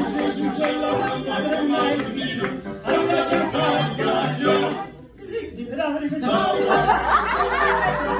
I'm gonna go to the hospital. I'm gonna go to the hospital. I'm gonna go to the.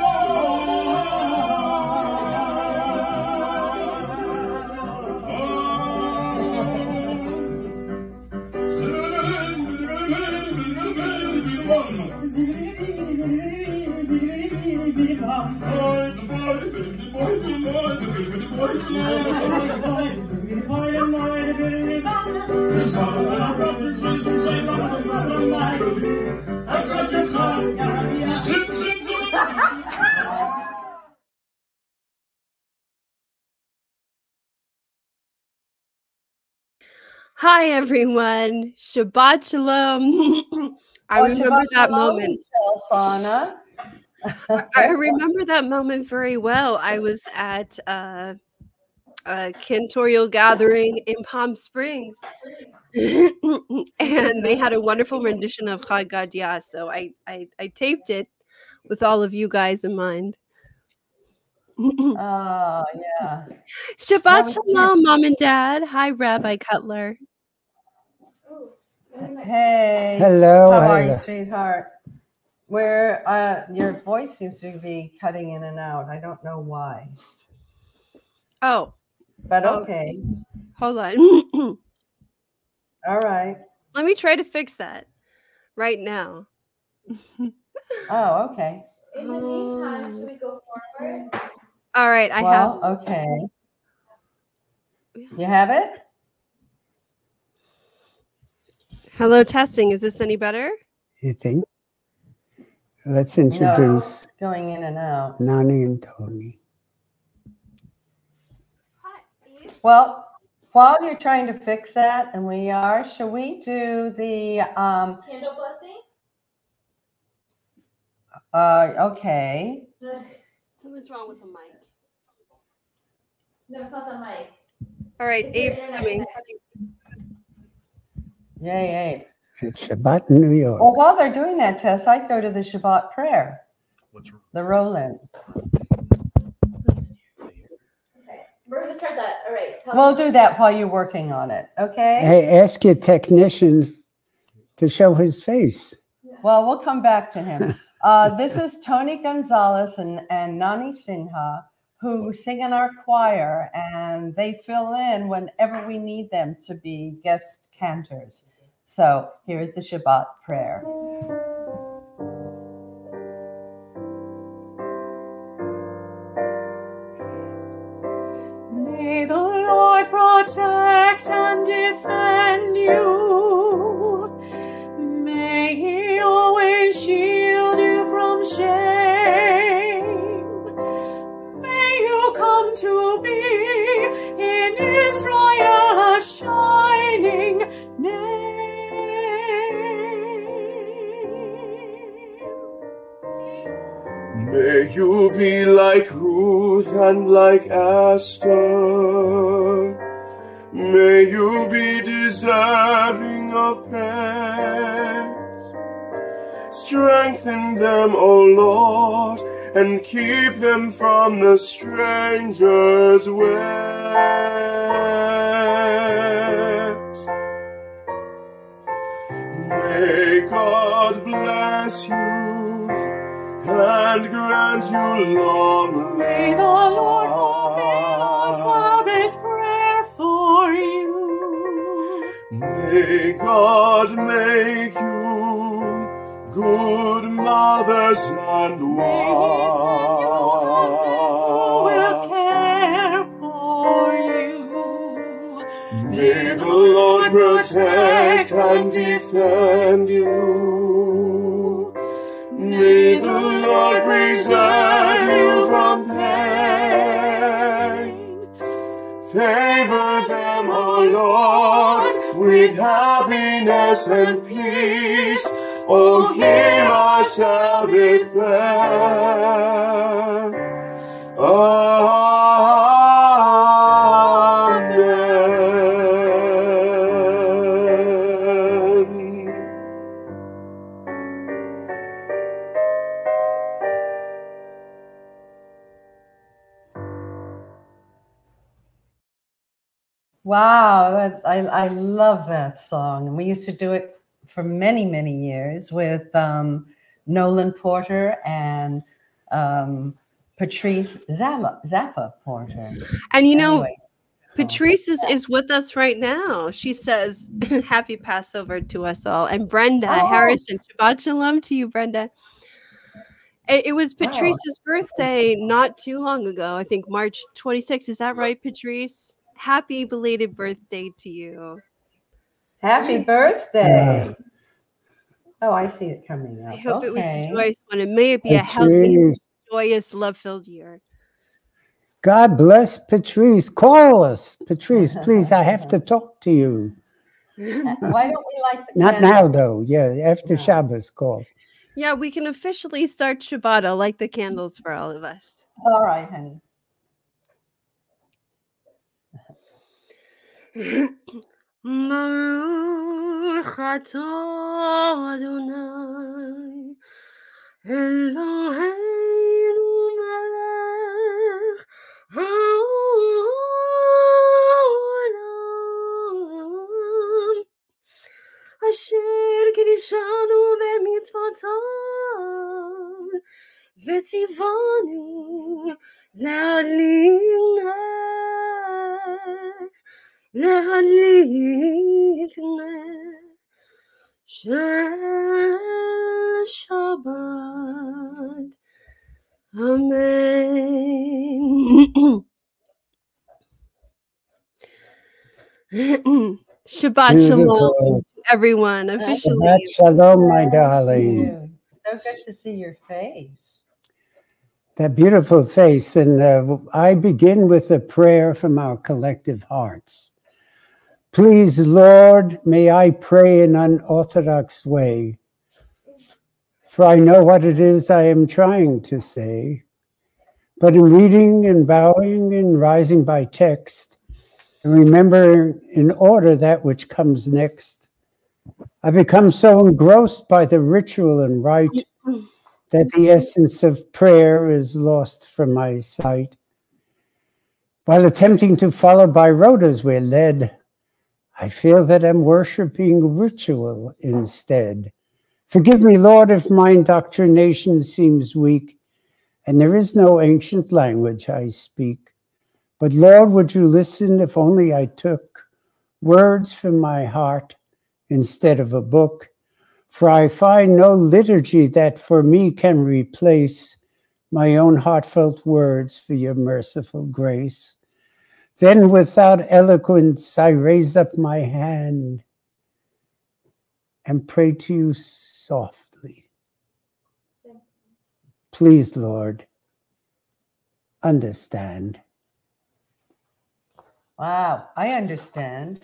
Hi, everyone. Shabbat Shalom. I Oh, remember Shabbat that Shalom, moment. Sana. I remember that moment very well. I was at uh, a cantorial gathering in Palm Springs, and they had a wonderful rendition of Chad Gadya. So I, I, I taped it with all of you guys in mind. Oh, yeah. Shabbat Shalom, Mom and Dad. Hi, Rabbi Cutler. Hey. Hello, How are you, sweetheart? Where uh, your voice seems to be cutting in and out. I don't know why, Oh, but Oh. okay. hold on. All right. Let me try to fix that right now. Oh, okay. In the meantime, should we go forward? All right, I well, have. okay. You have it? Hello, testing. Is this any better? You think? Let's No, introduce going in and out. Nani and Tony. Well, while you're trying to fix that, and we are, shall we do the um Candle blessing? uh okay. Something's wrong with the mic. no, it's not the mic. All right, It's Abe's coming. Yay, yay. It's Shabbat in New York. Well, while they're doing that, Tess, I'd go to the Shabbat prayer, What's wrong? the roll-in. Okay, we're gonna start that. All right. tell We'll me- do that while you're working on it, okay? Hey, ask your technician to show his face. Well, we'll come back to him. Uh, this is Tony Gonzalez and, and Nani Sinha, who sing in our choir, and they fill in whenever we need them to be guest cantors. So here's the Shabbat prayer. Protect and defend you. May He always shield you from shame. May you come to be in Israel a shining name. May you be like Ruth and like Esther. May you be deserving of praise. Strengthen them, O Lord, and keep them from the stranger's ways. May God bless you and grant you long May May God make you good mothers and who will wives. care for you. May the Lord protect and defend you. May the Lord preserve you from pain. Favor them, O Lord, with happiness and peace. O hear our Sabbath prayer. Amen. Wow, that, I, I love that song. And we used to do it for many, many years with um, Nolan Porter and um, Patrice Zappa, Zappa Porter. And you know, Anyway, Patrice is, is with us right now. She says, Happy Passover to us all. And Brenda Oh. Harrison, Shabbat Shalom to you, Brenda. It, it was Wow. Patrice's birthday not too long ago. I think March 26th. Is that right, Patrice? Happy belated birthday to you. Happy birthday. Oh, I see it coming up. I hope it was a joyous one. And may it be a healthy, joyous, love filled year. God bless Patrice. Call us. Patrice, please, I have to talk to you. Why don't we light the Not candle? now, though. Yeah, after No. Shabbos call. Yeah, we can officially start Shabbat. I'll light the candles for all of us. All right, honey. Baruch atah Adonai Eloheinu melech haolam Asher kiddushanu b'mitzvotav v'tzivanu להדליק להדליק נר של שבת. Amen. Shabbat shalom, Beautiful. everyone. Officially, Shabbat shalom, my darling. You. So good to see your face. That beautiful face. And uh, I begin with a prayer from our collective hearts. Please, Lord, may I pray in an unorthodox way. For I know what it is I am trying to say. But in reading and bowing and rising by text, and remembering in order that which comes next, I become so engrossed by the ritual and rite that the essence of prayer is lost from my sight. While attempting to follow by rote as we're led, I feel that I'm worshiping ritual instead. Forgive me, Lord, if my indoctrination seems weak, and there is no ancient language I speak. But Lord, would you listen if only I took words from my heart instead of a book? For I find no liturgy that for me can replace my own heartfelt words for your merciful grace. Then, without eloquence, I raise up my hand and pray to you softly. Please, Lord, understand. Wow, I understand.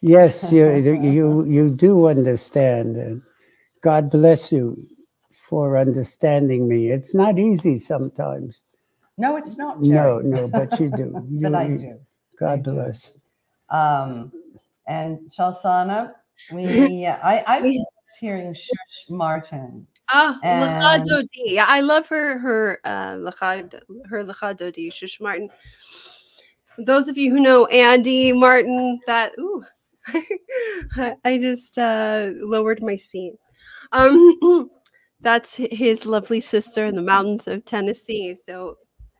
Yes, you, you, you do understand. And God bless you for understanding me. It's not easy sometimes. No, it's not. No, Jerry. no, but you do. but I do. God I do. bless. Um, and Chelsana, we I I was hearing Shush Martin. Ah, And- Lecha Yeah, I love her. Her uh, Lecha, her Lecha Dodi, Shush Martin. Those of you who know Andy Martin, that ooh, I, I just uh, lowered my seat. Um, that's his lovely sister in the mountains of Tennessee. So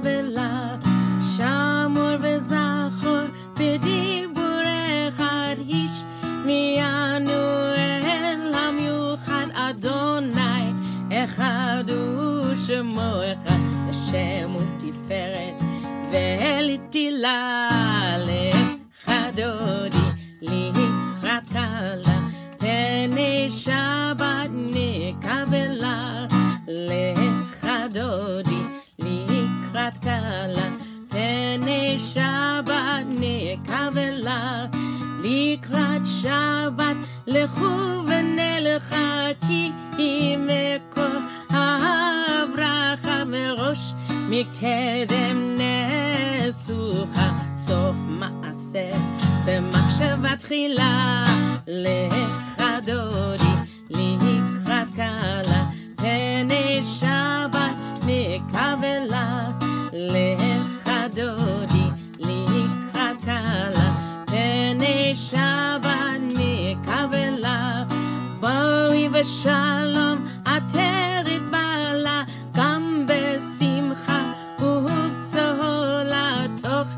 נקבלה. שמור וזכור בדיבור אחד איש מינו אל המיוחד אדוני אחד הוא שמו אחד, השם הוא תפארת, והעליתי לה לך דודי, לקראת קלה, פני שבת נקבלה, לך דודי, לקראת קלה, פני שבת נקבלה, לקראת שבת לכו ונלכה כי היא מקור הברכה מראש מקדם נסוכה סוף מעשה במחשבה תחילה. לך דודי לקראת קלה פני שבת נקבלה לך דודי לקראת קלה פני שבת נקבלה בואי ושלום עטרת בעלה. גם בשמחה ובצהולה תוך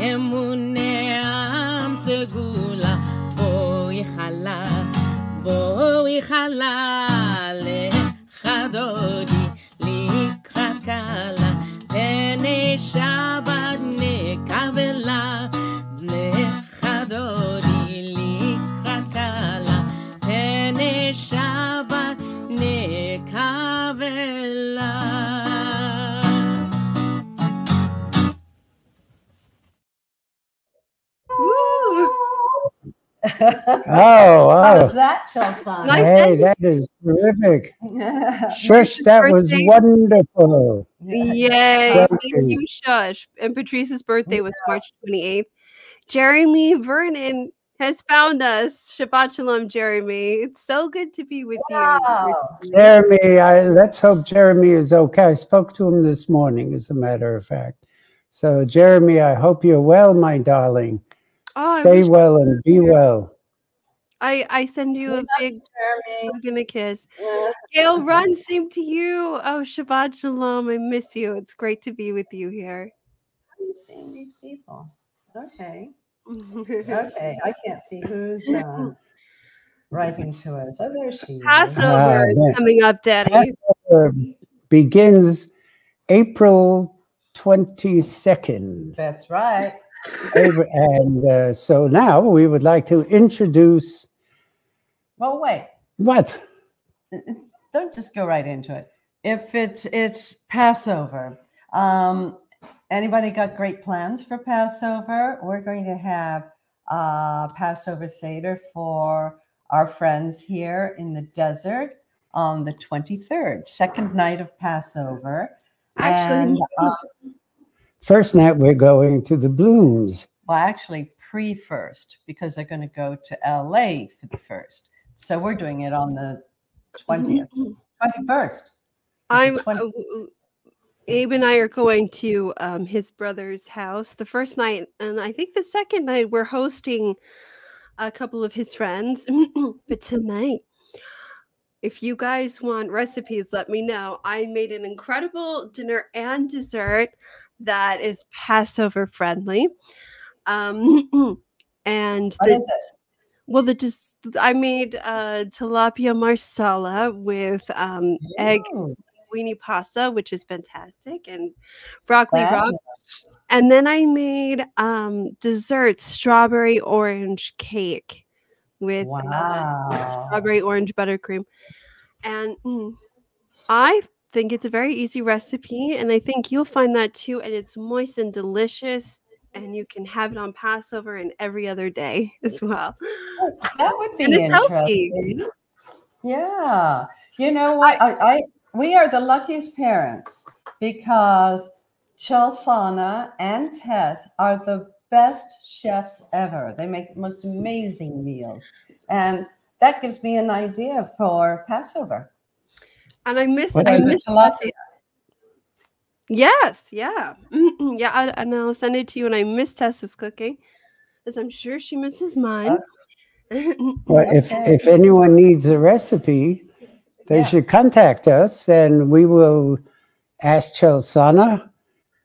אמוני עם סגולה. בואי חלה בואי חלה Oh, How wow. does that, Chelson? Nice. Hey, that is terrific. Shush, that was Birthday. wonderful. Yay. Thank Thank you. you, Shush. And Patrice's birthday was March 28th. Jeremy Vernon has found us. Shabbat Shalom, Jeremy. It's so good to be with you. Jeremy, I, let's hope Jeremy is okay. I spoke to him this morning, as a matter of fact. So, Jeremy, I hope you're well, my darling. Oh, Stay well and be well. I, I send you a love big Jeremy. hug and a kiss. Gail, run, same to you. Oh, Shabbat Shalom. I miss you. It's great to be with you here. How are you seeing these people? Okay. Okay. I can't see who's uh, writing to us. Oh, there she is. Passover is yeah. coming up, Daddy. Passover begins April 22nd. That's right. And uh, so now we would like to introduce Well, wait. what? Don't just go right into it. If it's it's Passover, um, anybody got great plans for Passover? We're going to have uh, Passover Seder for our friends here in the desert on the 23rd, second night of Passover. Actually, And, uh, First night we're going to the Blooms. well, actually pre first because they're going to go to LA for the first. So we're doing it on the 20th, 21st. I'm. 20 uh, Abe and I are going to um, his brother's house the first night, and I think the second night we're hosting a couple of his friends. but tonight, if you guys want recipes, let me know. I made an incredible dinner and dessert that is Passover friendly. Um, and What the, is it? Well, the just I made uh, tilapia marsala with um, egg weenie pasta, which is fantastic, and broccoli raw. fabulous. And then I made um, dessert strawberry orange cake with uh, strawberry orange buttercream. And mm, I think it's a very easy recipe, and I think you'll find that too. And it's moist and delicious, and you can have it on Passover and every other day as well. Oh, that would be And it's healthy. Yeah. You know what? I, I we are the luckiest parents because Chelsana and Tess are the best chefs ever. They make the most amazing meals. And that gives me an idea for Passover. And I miss What I miss Tilapia. Yes, yeah, Mm-mm, yeah. I, and I'll send it to you. And I miss Tessa's cooking, as I'm sure she misses mine. Well, if, if anyone needs a recipe, they Yeah. should contact us and we will ask Chelsana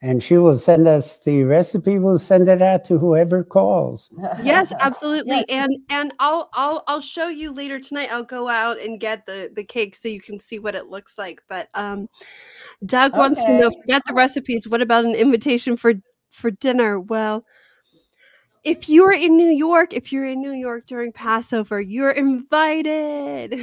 and she will send us the recipe. We'll send it out to whoever calls. Yes, absolutely. Yes. And and I'll I'll I'll show you later tonight. I'll go out and get the the cake so you can see what it looks like. But um Doug wants to know, Okay. forget the recipes. What about an invitation for for dinner? Well, if you're in New York, if you're in New York during Passover, you're invited.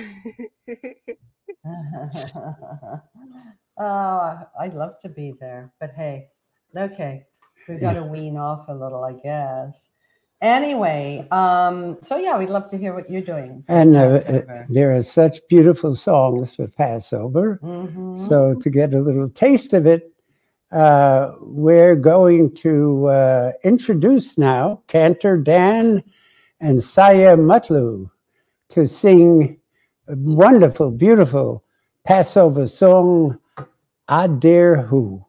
oh, I'd love to be there, but hey, okay, we've got to wean off a little, I guess. Anyway, um, so yeah, we'd love to hear what you're doing. And uh, uh, there are such beautiful songs for Passover. Mhm. So, to get a little taste of it, uh, we're going to uh, introduce now Cantor Dan and Saya Mutlu to sing a wonderful, beautiful Passover song, Adir Hu?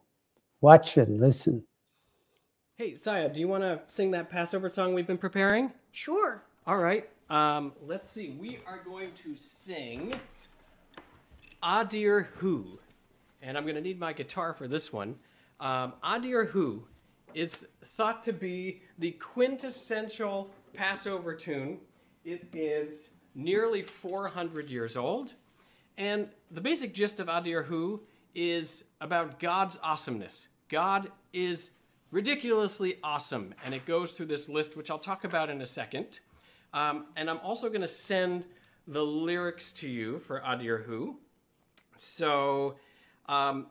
Watch and listen. Hey, Saya, do you want to sing that Passover song we've been preparing? Sure. All right. Um, let's see. We are going to sing Adir Hu. And I'm going to need my guitar for this one. Um, Adir Hu is thought to be the quintessential Passover tune. It is nearly 400 years old. And the basic gist of Adir Hu is about God's awesomeness. God is ridiculously awesome. And it goes through this list, which I'll talk about in a second. Um, and I'm also going to send the lyrics to you for Adir Hu. So, um,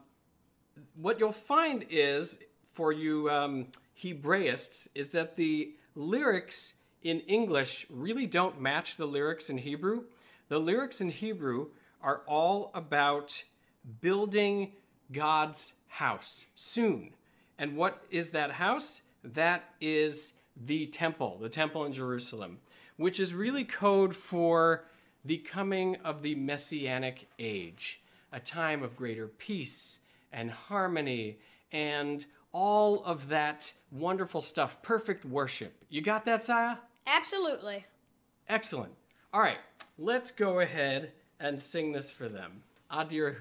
what you'll find is, for you um, Hebraists, is that the lyrics in English really don't match the lyrics in Hebrew. The lyrics in Hebrew are all about building God's house soon. And what is that house? That is the temple, the temple in Jerusalem, which is really code for the coming of the messianic age, a time of greater peace and harmony and all of that wonderful stuff, perfect worship. You got that, Saya? Absolutely. Excellent. All right, let's go ahead and sing this for them. Adir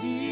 Adihu,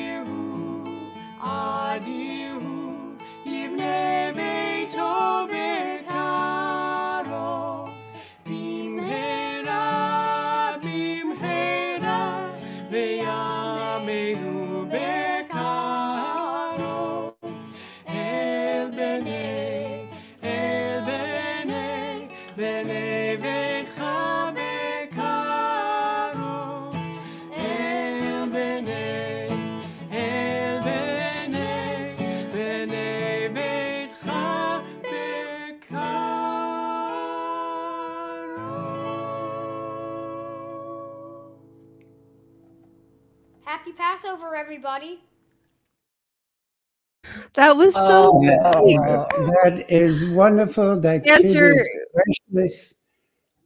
Passover, everybody. that was so Oh, sweet. Uh, that is wonderful. That kid is precious.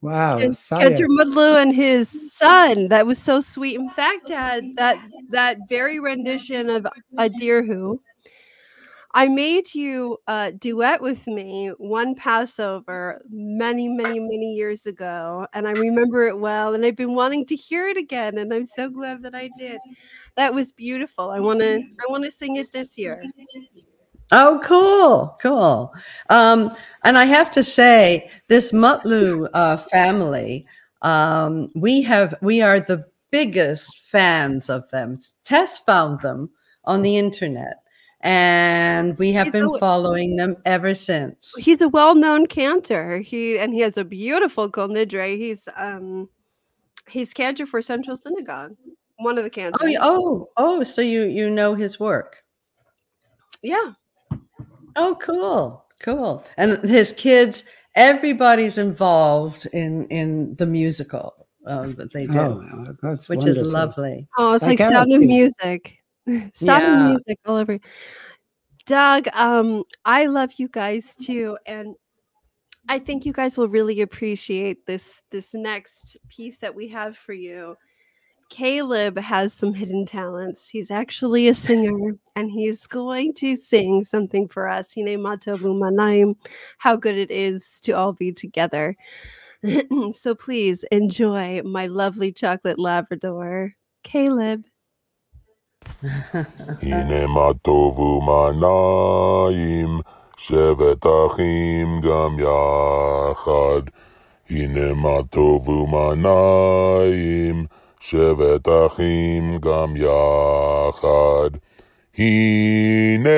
Wow. and Saya. Mutlu and his son. That was so sweet. In fact, Dad, that that very rendition of Adir Hu, I made you uh, duet with me one Passover many, many, many years ago, and I remember it well. And I've been wanting to hear it again, and I'm so glad that I did. That was beautiful. I want to, I want to sing it this year. Oh, cool, cool. Um, and I have to say, this Mutlu uh, family, um, we have we are the biggest fans of them. Tess found them on the internet, and we have He's been a- following them ever since. He's a well-known cantor. He and he has a beautiful kol nidre. He's um he's cantor for Central Synagogue. One of the cantors. Oh, y- oh, oh! So you you know his work? yeah. Oh, cool, cool. And his kids, everybody's involved in in the musical um, that they do, Oh, that's which is lovely. Oh, it's Like like, Sound of Alice. Music. Sound Yeah. of Music all over. Doug, um, I love you guys too, and I think you guys will really appreciate this this next piece that we have for you. Caleb has some hidden talents. He's actually a singer, and he's going to sing something for us. Hine Matovu Manaim, how good it is to all be together. so please enjoy my lovely chocolate Labrador, Caleb. הנה מה טוב ומה נעים, שבת אחים גם יחד. הנה מה טוב ומה נעים, שבת אחים גם יחד. הנה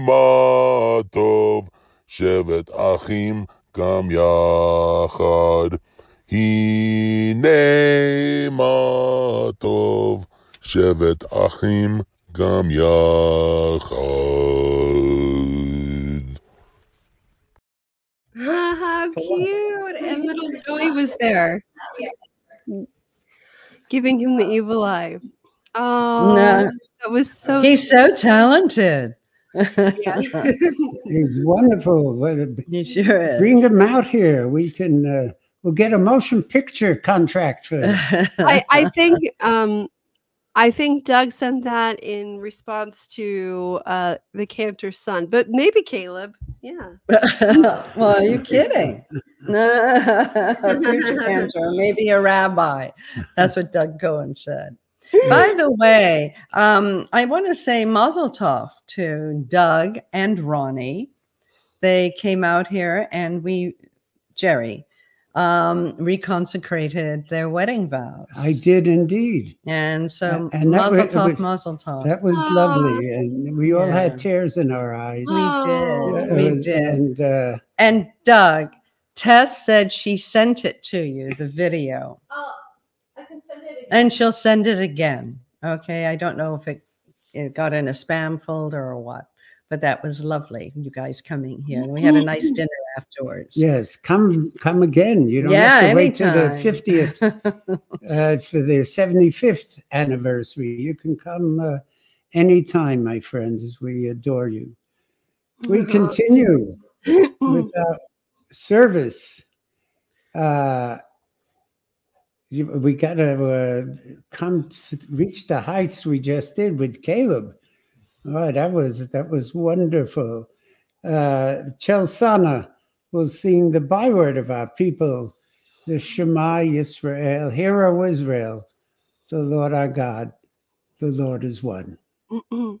מה טוב, שבת אחים גם יחד. הנה מה טוב, שבת אחים גם יחד. How cute! And little Joey was there, giving him the evil eye. Oh, No. that was so. He's so talented. Yeah. He's wonderful. What he sure is. Bring him out here. We can. Uh, we'll get a motion picture contract for him. I, I think um I think Doug sent that in response to uh the cantor's son, but maybe Caleb. Yeah. well, are you kidding? No, cantor, maybe a rabbi. That's what Doug Cohen said. By the way, um, I want to say Mazel Tov to Doug and Ronnie. They came out here and we, Jerry, um, reconsecrated their wedding vows. I did indeed. And so, A- and that Mazel was- it Tov, was- Mazel Tov. That was Aw. lovely, and we all Yeah. had tears in our eyes. we did. It We was- did. And uh, And Doug, Tess said she sent it to you, the video, Oh, I can send it again. and she'll send it again. Okay. I don't know if it, it got in a spam folder or what, but that was lovely. You guys coming here. And we had a nice dinner afterwards. yes, come come again. You don't Yeah, have to wait till the fiftieth uh, for the seventy fifth anniversary. You can come uh, anytime, my friends. We adore you. We continue with our service. Uh, we got to uh, come to reach the heights we just did with Caleb. Oh, that was that was wonderful. Uh, Chelsana will sing the byword of our people, the Shema Yisrael, Hear, O Israel, the Lord our God, the Lord is one.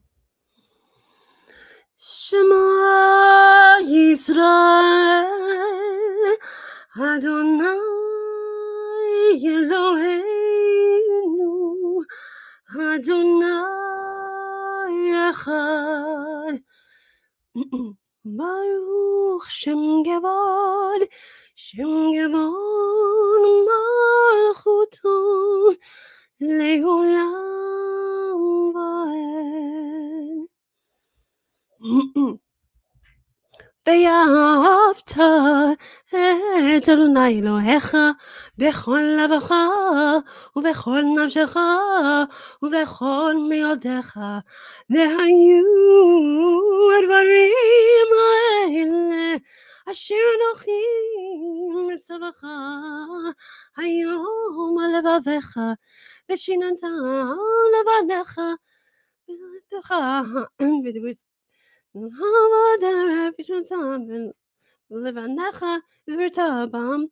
Shema Yisrael Adonai Eloheinu Adonai Echad Baruch Shem Gevod Shem Gevod Malchuto Leolam Vaed ואהבת את אדוני אלוהיך בכל לבך ובכל נפשך ובכל מאודיך והיו הדברים האלה אשר אנוכי מצווך היום על לבביך ושיננת לבניך ולתך לבניך זברתה בם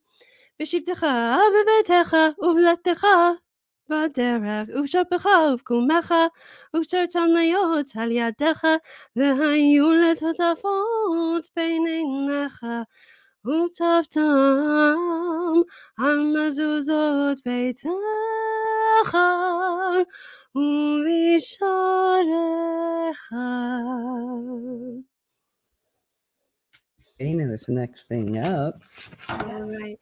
בשבתך בביתך ובלתך בדרך, ושפך ובקומך, ושאר תניות על ידיך, והיו לטוטפות בין עיניך, וטפתם על מזוזות ביתך, ובשעריך. Dana is the next thing up. Yeah, right.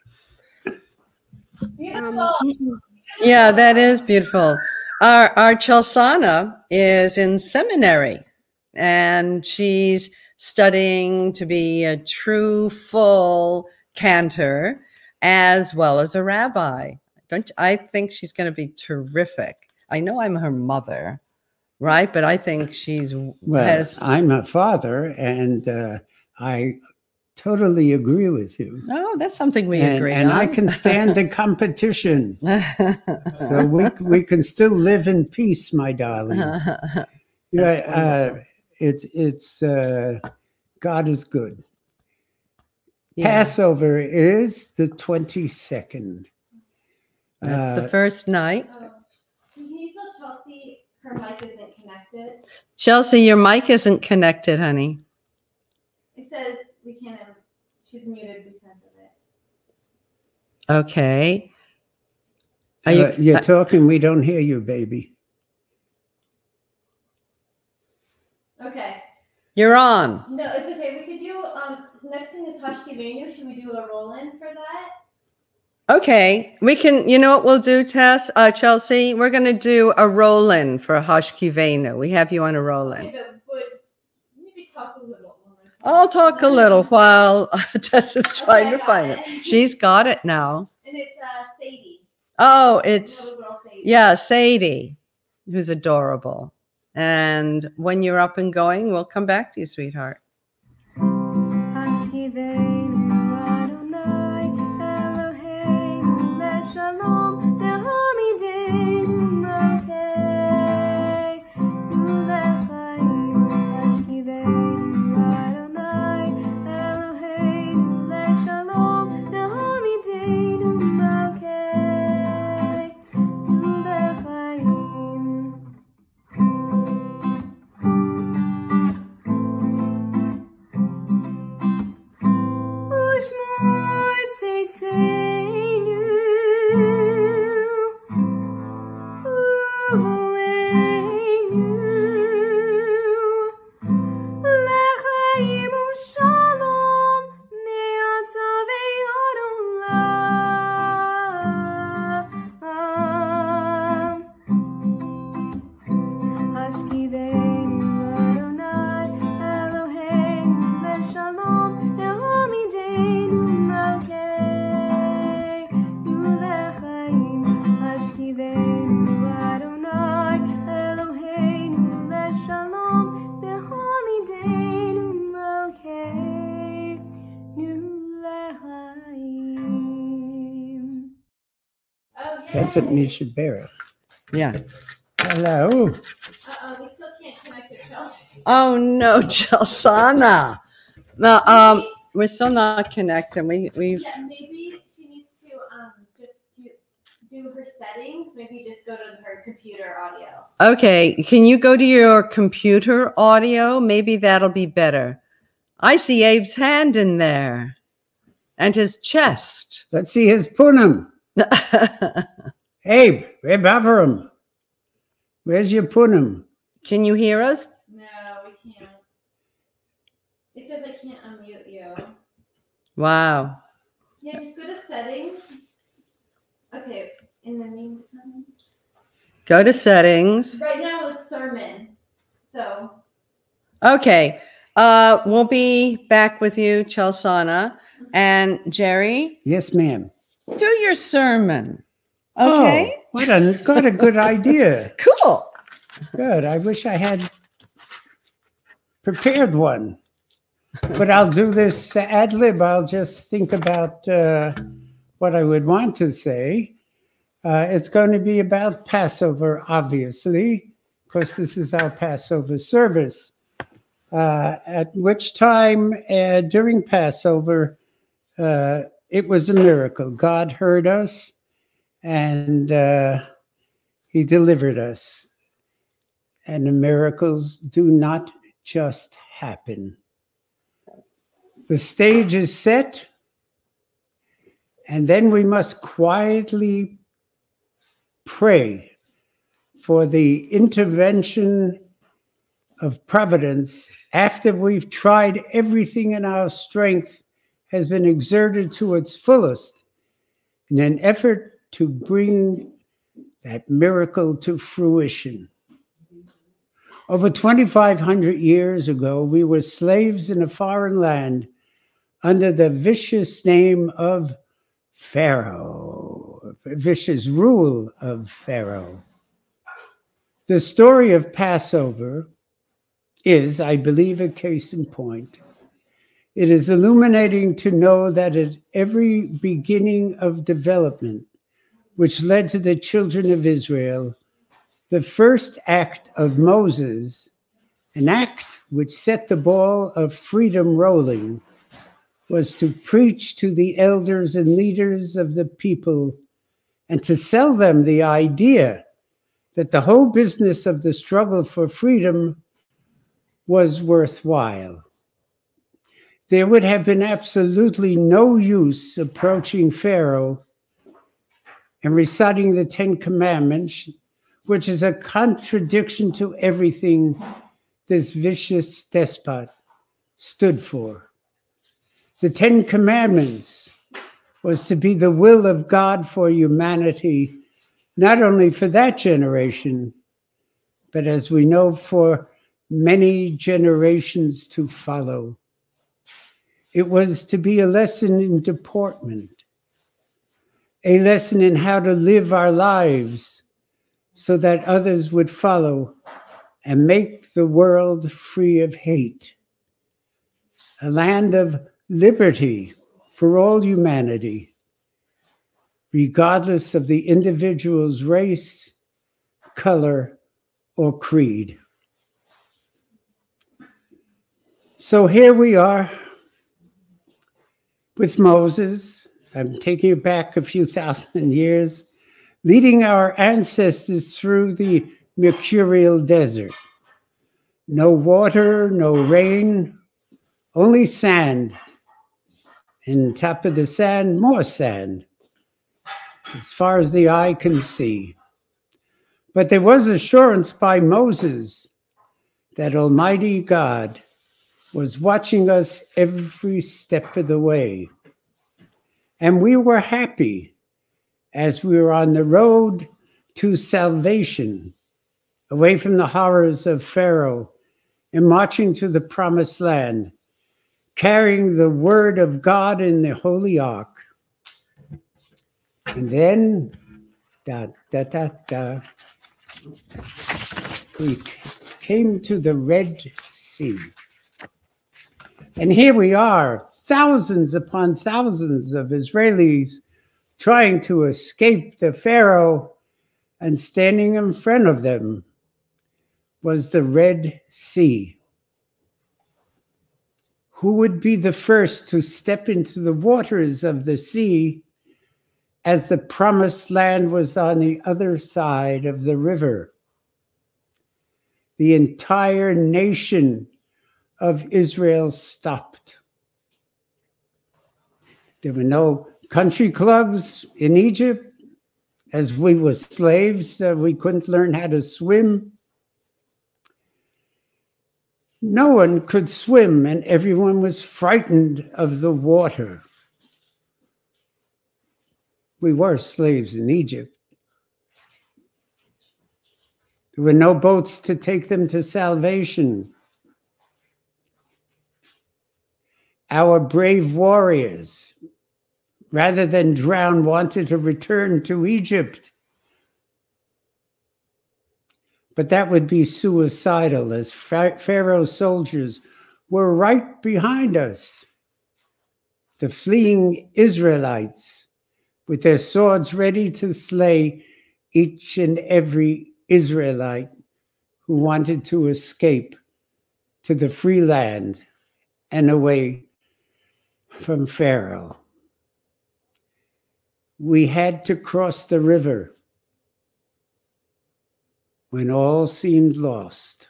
Beautiful. Um, Yeah, that is beautiful. Our our Chelsana is in seminary and she's studying to be a true full cantor as well as a rabbi. Don't you- I think she's going to be terrific. I know I'm her mother, right? But I think she's Well, has I'm a father, and uh, I totally agree with you. Oh, that's something we and, agree and I can stand the competition. So we we can still live in peace, my darling. Yeah, uh, it's it's uh, God is good. Yeah. Passover is the twenty second. That's the first night. Oh. Can you tell Chelsea her mic isn't connected? Chelsea, your mic isn't connected, honey. It says we can't. She's muted because of it. Okay. Are you, Uh, you're talking. We don't hear you, baby. Okay. you're on. No, it's okay. We could do um next thing is Hashkiveinu. Should we do a roll in for that? Okay. We can, you know what we'll do, Tess, uh, Chelsea? We're going to do a roll in for Hashkiveinu. We have you on a roll in. but, but maybe talk a little. I'll talk a little while Tess is trying Okay, to find it. it. She's got it now. And it's uh Sadie. Oh, it's, Sadie. yeah, Sadie, who's adorable. And when you're up and going, we'll come back to you, sweetheart. Okay. That's at bear Barrett. Yeah. Hello. Uh-oh, we still can't connect to Chelsea. Oh no, Chelsana. No, um, we're still not connecting. We we Yeah, maybe she needs to um just do, do her settings. Maybe just go to her computer audio. okay. Can you go to your computer audio? Maybe that'll be better. I see Abe's hand in there, and his chest. Let's see his punim. Abe, Reb Avram. Where's your punim? Can you hear us? No, we can't. It says I can't unmute you. Wow. Yeah, just go to settings. Okay, in the meantime, Go to settings. right now is sermon. So Okay. Uh, we'll be back with you, Chelsana and Jerry. Yes, ma'am. Do your sermon. Okay. Oh, what a what a good idea. Cool. Good. I wish I had prepared one. But I'll do this ad lib. I'll just think about uh, what I would want to say. Uh, it's going to be about Passover, obviously, because this is our Passover service. Uh, at which time uh, during Passover, uh, it was a miracle. God heard us, and uh, He delivered us. And the miracles do not just happen. The stage is set, and then we must quietly pray for the intervention of providence after we've tried everything in our strength has been exerted to its fullest in an effort to bring that miracle to fruition. Over 2,500 years ago, we were slaves in a foreign land under the vicious name of Pharaoh, vicious rule of Pharaoh. The story of Passover is, I believe, a case in point. It is illuminating to know that at every beginning of development, which led to the children of Israel, the first act of Moses, an act which set the ball of freedom rolling, was to preach to the elders and leaders of the people and to sell them the idea that the whole business of the struggle for freedom was worthwhile. There would have been absolutely no use approaching Pharaoh and reciting the Ten Commandments, which is a contradiction to everything this vicious despot stood for. The Ten Commandments was to be the will of God for humanity, not only for that generation, but as we know, for many generations to follow. It was to be a lesson in deportment, a lesson in how to live our lives so that others would follow and make the world free of hate. A land of liberty for all humanity, regardless of the individual's race, color, or creed. So here we are with Moses. I'm taking you back a few thousand years, leading our ancestors through the mercurial desert. No water, no rain, only sand. And top of the sand, more sand, as far as the eye can see. But there was assurance by Moses that Almighty God was watching us every step of the way. And we were happy as we were on the road to salvation, away from the horrors of Pharaoh and marching to the promised land carrying the word of God in the holy ark. And then, da, da, da, da, we came to the Red Sea. And here we are, thousands upon thousands of Israelis trying to escape the Pharaoh, and standing in front of them was the Red Sea who would be the first to step into the waters of the sea as the promised land was on the other side of the river. The entire nation of Israel stopped. There were no country clubs in Egypt. As we were slaves, uh, we couldn't learn how to swim. No one could swim, and everyone was frightened of the water. We were slaves in Egypt. There were no boats to take them to salvation. Our brave warriors, rather than drown, wanted to return to Egypt. But that would be suicidal, as Pharaoh's soldiers were right behind us. The fleeing Israelites, with their swords ready to slay each and every Israelite who wanted to escape to the free land and away from Pharaoh. We had to cross the river when all seemed lost.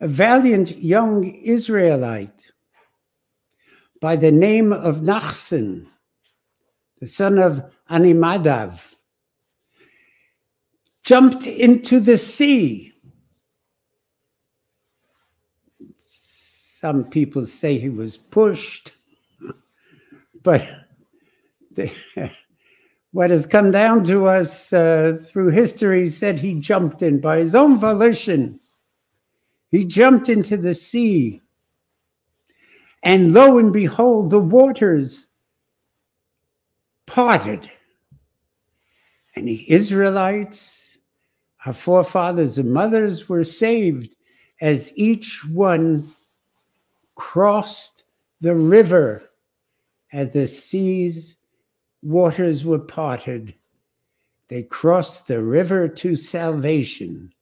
A valiant young Israelite by the name of Nachshon, the son of Amminadav, jumped into the sea. Some people say he was pushed, but the, what has come down to us uh, through history said he jumped in by his own volition. He jumped into the sea. And lo and behold, the waters parted. And the Israelites, our forefathers and mothers, were saved as each one crossed the river as the seas waters were parted. They crossed the river to salvation,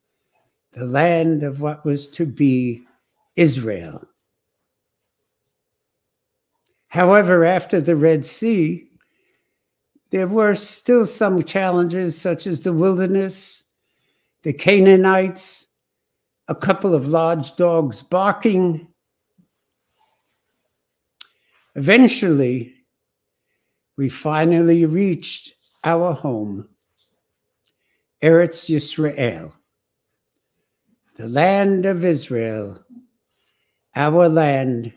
the land of what was to be Israel. However, after the Red Sea, there were still some challenges, such as the wilderness, the Canaanites, a couple of large dogs barking. Eventually, we finally reached our home, Eretz Yisrael, the land of Israel, our land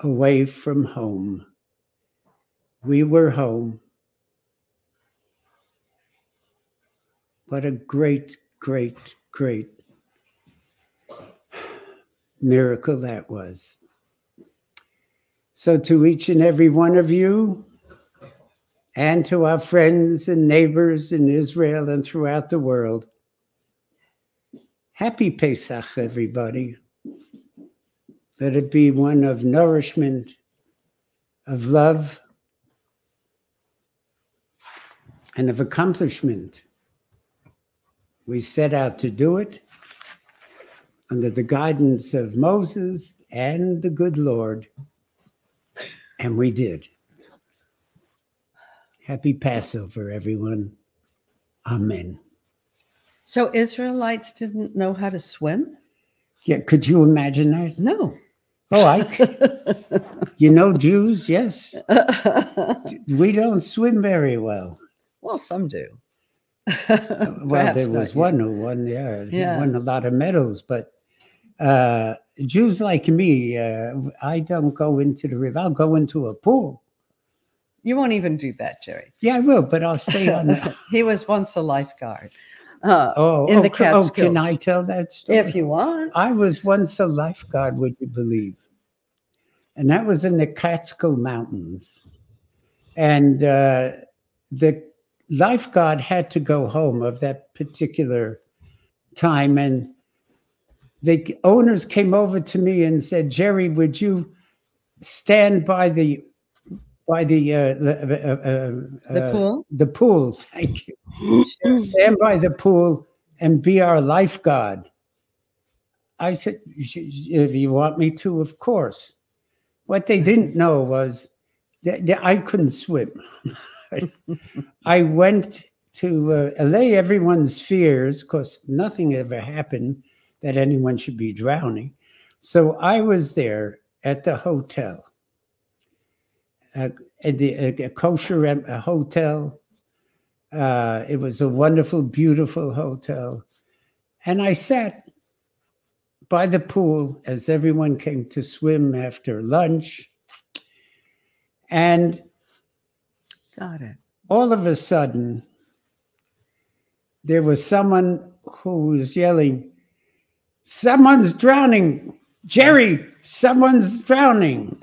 away from home. We were home. What a great, great, great miracle that was. So, to each and every one of you, and to our friends and neighbors in Israel and throughout the world, happy Pesach, everybody. Let it be one of nourishment, of love, and of accomplishment. We set out to do it under the guidance of Moses and the good Lord, and we did. Happy Passover, everyone. Amen. So Israelites didn't know how to swim? Yeah, could you imagine that? No. Oh, I. you know, Jews, yes, we don't swim very well. well, some do. Well, there was one who won, yeah, he won a lot of medals, but uh, Jews like me, uh, I don't go into the river. I'll go into a pool. You won't even do that, Jerry. Yeah, I will, but I'll stay on that. he was once a lifeguard. Uh, Oh, in oh, the c- oh, can I tell that story? if you want. I was once a lifeguard, would you believe? And that was in the Catskill Mountains. And uh, the lifeguard had to go home of that particular time. And the owners came over to me and said, Jerry, would you stand by the by the uh, the, uh, uh, The uh, pool? the pool thank you stand by the pool and be our lifeguard I said, "Sh- sh- if you want me to, of course. What they didn't know was that, that I couldn't swim. I went to uh, allay everyone's fears because nothing ever happened that anyone should be drowning. So I was there at the hotel, at the uh, kosher uh, hotel. Uh, it was a wonderful, beautiful hotel. And I sat by the pool as everyone came to swim after lunch. And Got it. all of a sudden, there was someone who was yelling, Someone's drowning. Jerry, someone's drowning.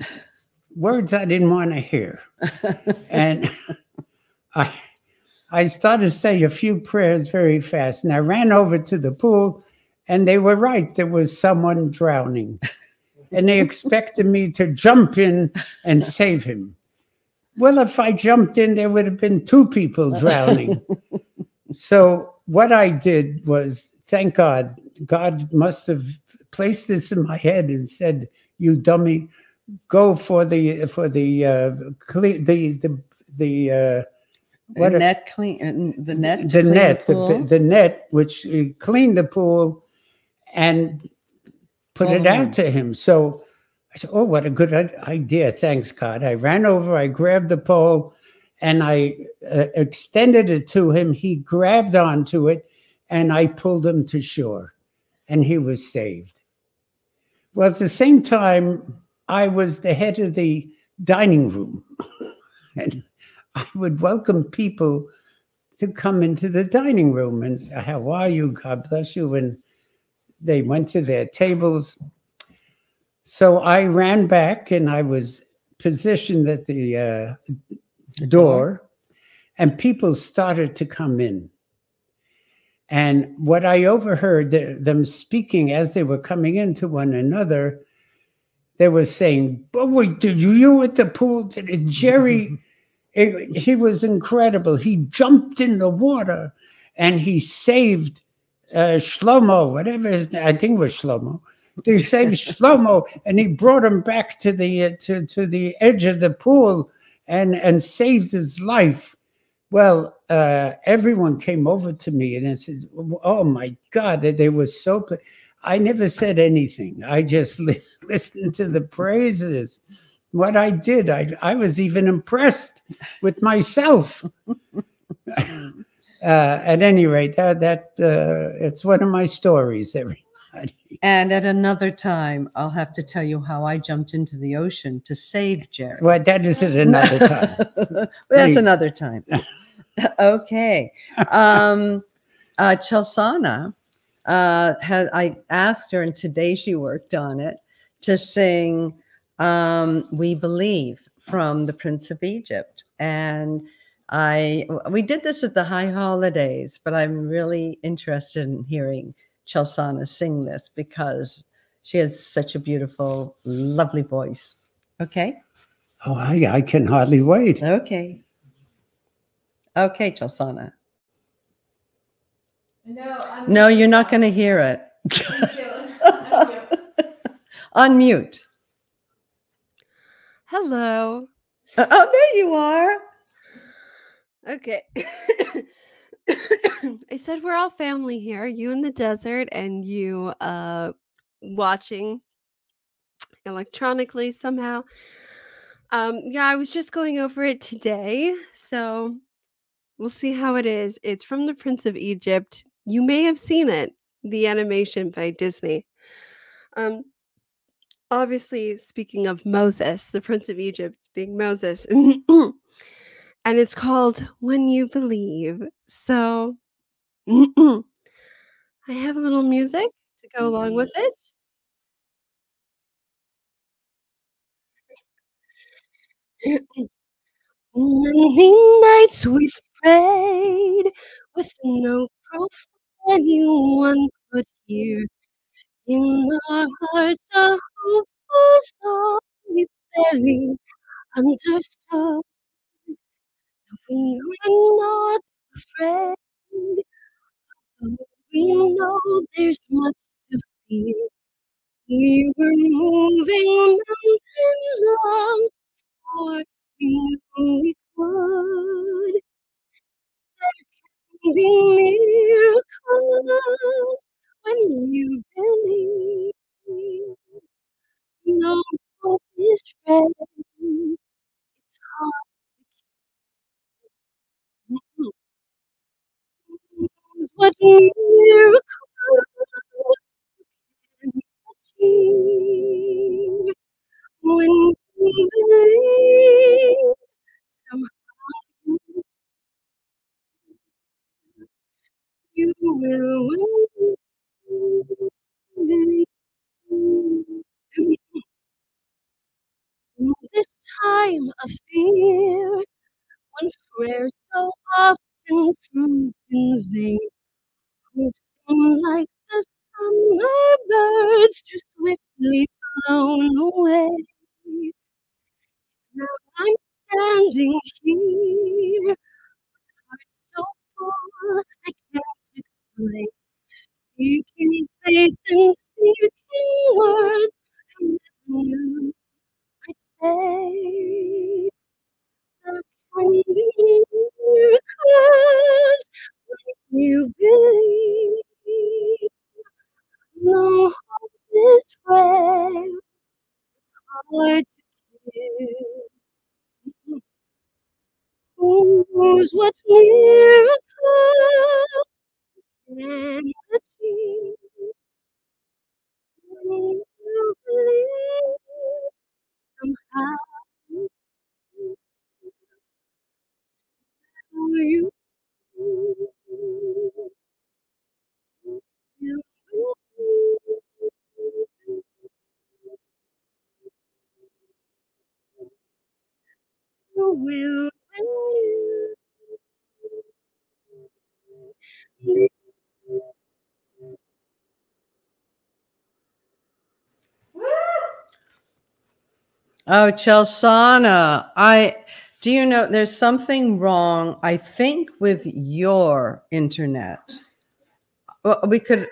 Words I didn't want to hear. and I, I started to say a few prayers very fast. And I ran over to the pool, and they were right. There was someone drowning. And they expected me to jump in and save him. Well, if I jumped in, there would have been two people drowning. so, what I did was, thank God, God must have placed this in my head and said, "You dummy, go for the for the uh, cle- the the the uh, What the net clean, the net, the clean net, the, pool? the net, which uh, cleaned the pool and put it Oh. out to him. So I said, "Oh, what a good idea! Thanks, God." I ran over, I grabbed the pole, and I uh, extended it to him. He grabbed onto it, and I pulled him to shore, and he was saved. Well, at the same time, I was the head of the dining room, and I would welcome people to come into the dining room and say, How are you? God bless you. And they went to their tables. So I ran back and I was positioned at the uh, door, and people started to come in. And what I overheard them speaking as they were coming into one another, they were saying, "But wait, did you, you at the pool? Did Jerry? it- he was incredible. He jumped in the water, and he saved uh, Shlomo, whatever his name. I think it was Shlomo. They saved Shlomo, and he brought him back to the uh, to to the edge of the pool, and and saved his life. Well, uh, everyone came over to me and I said, "Oh my God!" They, they were so. pl- I never said anything. I just li- listened to the praises. What I did, I I was even impressed with myself. uh, at any rate, that that uh, it's one of my stories. Everybody. And at another time, I'll have to tell you how I jumped into the ocean to save Jerry. Well, that is at another time. That's another time. okay. Um, uh, Chelsana, uh, has, I asked her, and today she worked on it, to sing um, We Believe from the Prince of Egypt. And I we did this at the high holidays, but I'm really interested in hearing Chelsana sing this because she has such a beautiful, lovely voice. Okay. Oh, I, I can hardly wait. Okay. Okay, Chelsana. No, I'm No, you're not going to hear it. Thank you. Thank you. Unmute. Hello. Uh, Oh, there you are. Okay. I said we're all family here. You in the desert and you uh watching electronically somehow. Um yeah, I was just going over it today. So we'll see how it is. It's from the Prince of Egypt. You may have seen it, the animation by Disney. Um obviously speaking of Moses, the Prince of Egypt being Moses. and it's called When You Believe. So I have a little music to go along with it. Many nights we've prayed with no proof anyone could hear. In our hearts, a hopeful song we barely understood. We were not afraid. though We know there's much to fear. We were moving mountains long before we knew we could. Be miracles when you believe. No hope is red. It's hard to keep. What miracles can achieve when you believe? You, will this time of fear, when prayer so often proves in vain, hope seem like the summer birds too swiftly flown away. Now I'm standing here, heart so full I life. Speaking faith and speaking words I never knew I'd say. There can be miracles when you believe. No hope is frail. It's hard to kill. Who's what miracles? Achieve? We will believe somehow. You will Oh, Chelsana, I do you know there's something wrong, I think, with your internet. Well, we could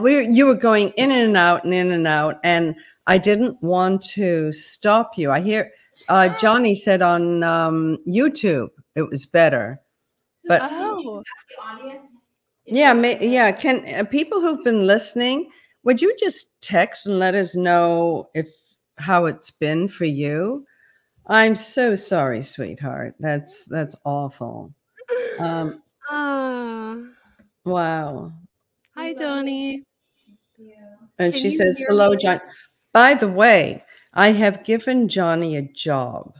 we you were going in and out and in and out, and I didn't want to stop you. I hear uh, Johnny said on um, YouTube it was better. But Oh, yeah, ma- yeah. Can uh, people who've been listening, would you just text and let us know if how it's been for you? I'm so sorry, sweetheart. That's that's awful. Um, ah. wow. Hi, Donnie. And Can she says, "Hello, me? John." By the way, I have given Johnny a job,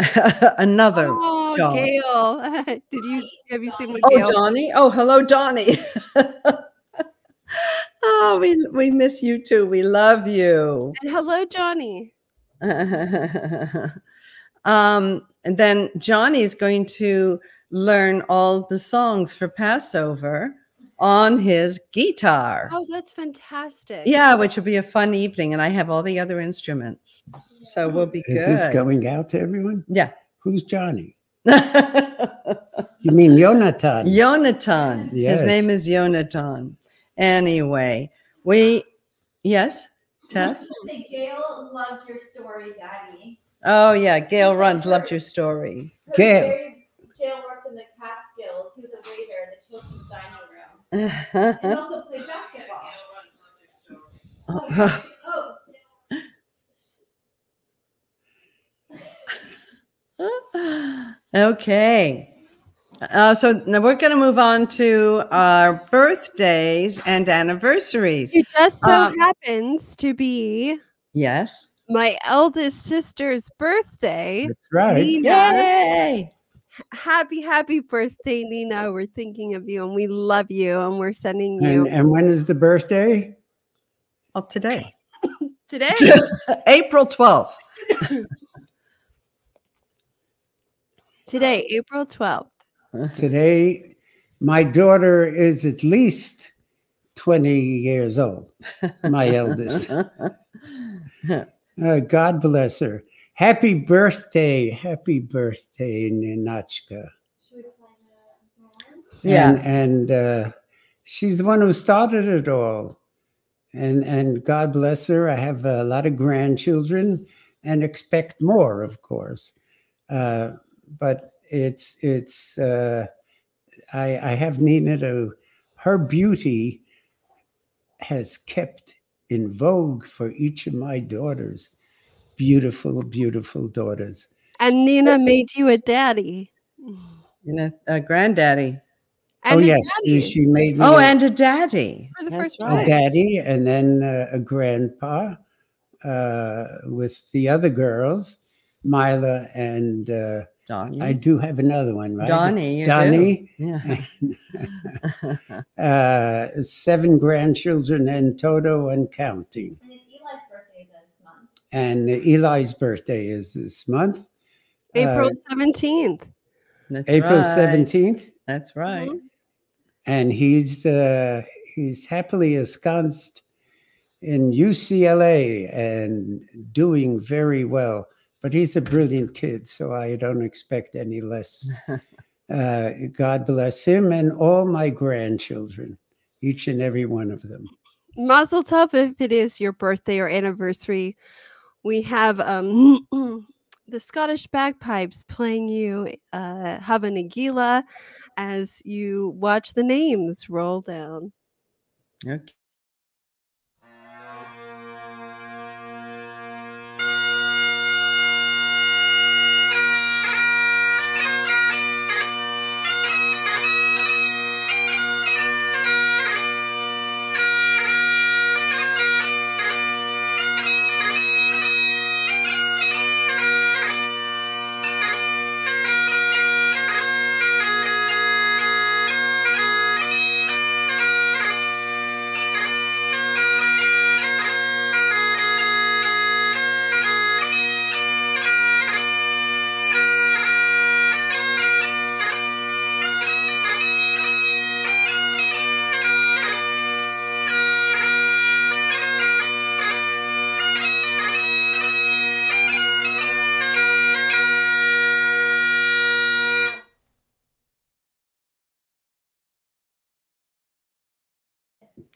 another Oh, job. Gail. Did you have you seen what Oh, Gail? Johnny. Oh, hello, Johnny. oh, we we miss you too. We love you. And hello, Johnny. um, and then Johnny is going to learn all the songs for Passover on his guitar. Oh, that's fantastic. Yeah, which will be a fun evening, and I have all the other instruments, so we'll be Is good. this going out to everyone? Yeah. Who's Johnny? You mean Jonathan? Jonathan. His name is Jonathan. Anyway, we yes, Tess. Gail loved your story, Daddy. Oh yeah, Gail Rund loved your story. Gail. Gail worked in the Catskills. He was a waiter in the children's dining room, and also played basketball. Oh, okay. Uh, so now we're going to move on to our birthdays and anniversaries. It just so Uh, happens to be Yes. my eldest sister's birthday. That's right. Nina. Yay! Happy, happy birthday, Nina. We're thinking of you and we love you and we're sending you And, and when is the birthday? Oh, today, today. April 12th. Today, April 12th. Today, my daughter is at least 20 years old, my eldest. Uh, God bless her. Happy birthday. Happy birthday, Ninachka. Yeah. And, and uh, she's the one who started it all. And, and God bless her. I have a lot of grandchildren and expect more, of course. Uh, but it's, it's, uh, I, I have Nina to, her beauty has kept in vogue for each of my daughters. Beautiful, beautiful daughters. And Nina made you a daddy. You know, a granddaddy. And oh, a yes. She, daddy she made me Oh, a- and a daddy. for the That's first a time. right. daddy and then uh, a grandpa uh, with the other girls, Mila and uh, Donnie. I do have another one, right? Donnie. you do. Donnie, Yeah. uh, seven grandchildren in Toto and counting. And it's Eli's birthday this month. And Eli's birthday is this month, April uh, 17th. That's April right. 17th. That's right. and he's uh, he's happily ensconced in UCLA and doing very well. But he's a brilliant kid, so I don't expect any less. uh, God bless him and all my grandchildren, each and every one of them. Mazel tov if it is your birthday or anniversary. We have um the Scottish bagpipes playing you uh Hava Nagila as you watch the names roll down. Okay.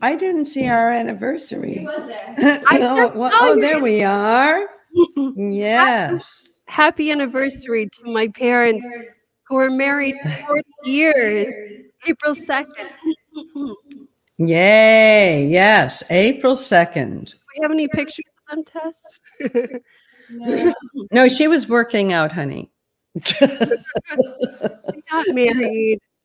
I didn't see our anniversary. He was there. Oh, I oh, well, oh, oh there we are. Yes. Happy anniversary to my parents who were married 40 years, April 2nd. Yay. Yes. April 2nd. Do we have any pictures of them, Tess? No. No, she was working out, honey. she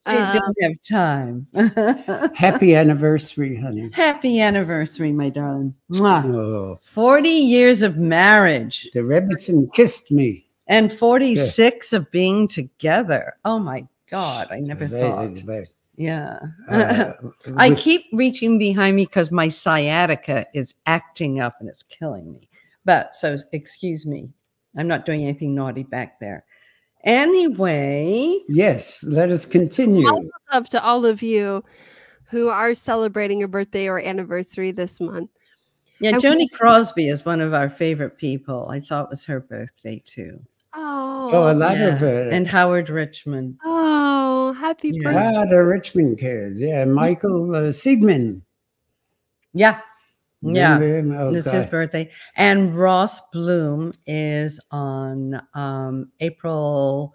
We got married. uh, didn't have time. Happy anniversary, honey. Happy anniversary, my darling. Oh, 40 years of marriage the Rebbetzin kissed me. and 46 of being together. Oh my God. I never They- thought. they- Yeah. uh, I keep reaching behind me because my sciatica is acting up and it's killing me. But so, excuse me. I'm not doing anything naughty back there. Anyway, yes, let us continue. Mazel tov to all of you who are celebrating a birthday or anniversary this month. yeah, I Joni Crosby is one of our favorite people. I saw it was her birthday too. Oh, Oh, a lot of Yeah, uh, and Howard Richmond. oh, happy Yeah. birthday. ah, the Richmond kids. Yeah, Michael uh, Siegman. Yeah, yeah. Remember him? Oh, it's his birthday. And Ross Bloom is on um, April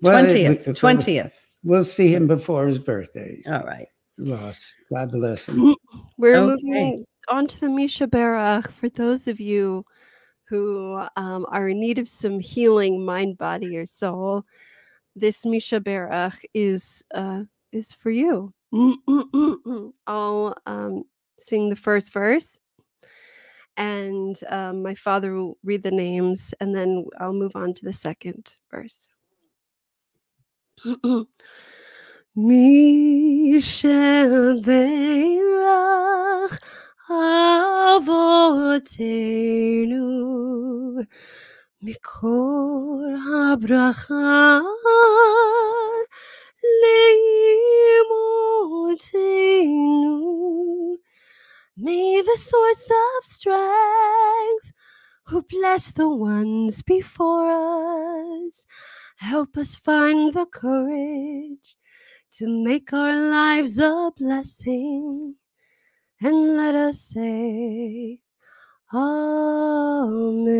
Well, 20th. we- 20th. We'll see him before his birthday. All right. Ross, God bless him. We're Okay. moving on to the Mi Shebeirach. For those of you who um, are in need of some healing, mind, body, or soul, this Mi Shebeirach is uh, is for you. I'll um, sing the first verse, and um, my father will read the names, and then I'll move on to the second verse. Misha Berach Avotenu Mikor habracha Leimotenu May the source of strength who bless the ones before us help us find the courage to make our lives a blessing. And let us say amen.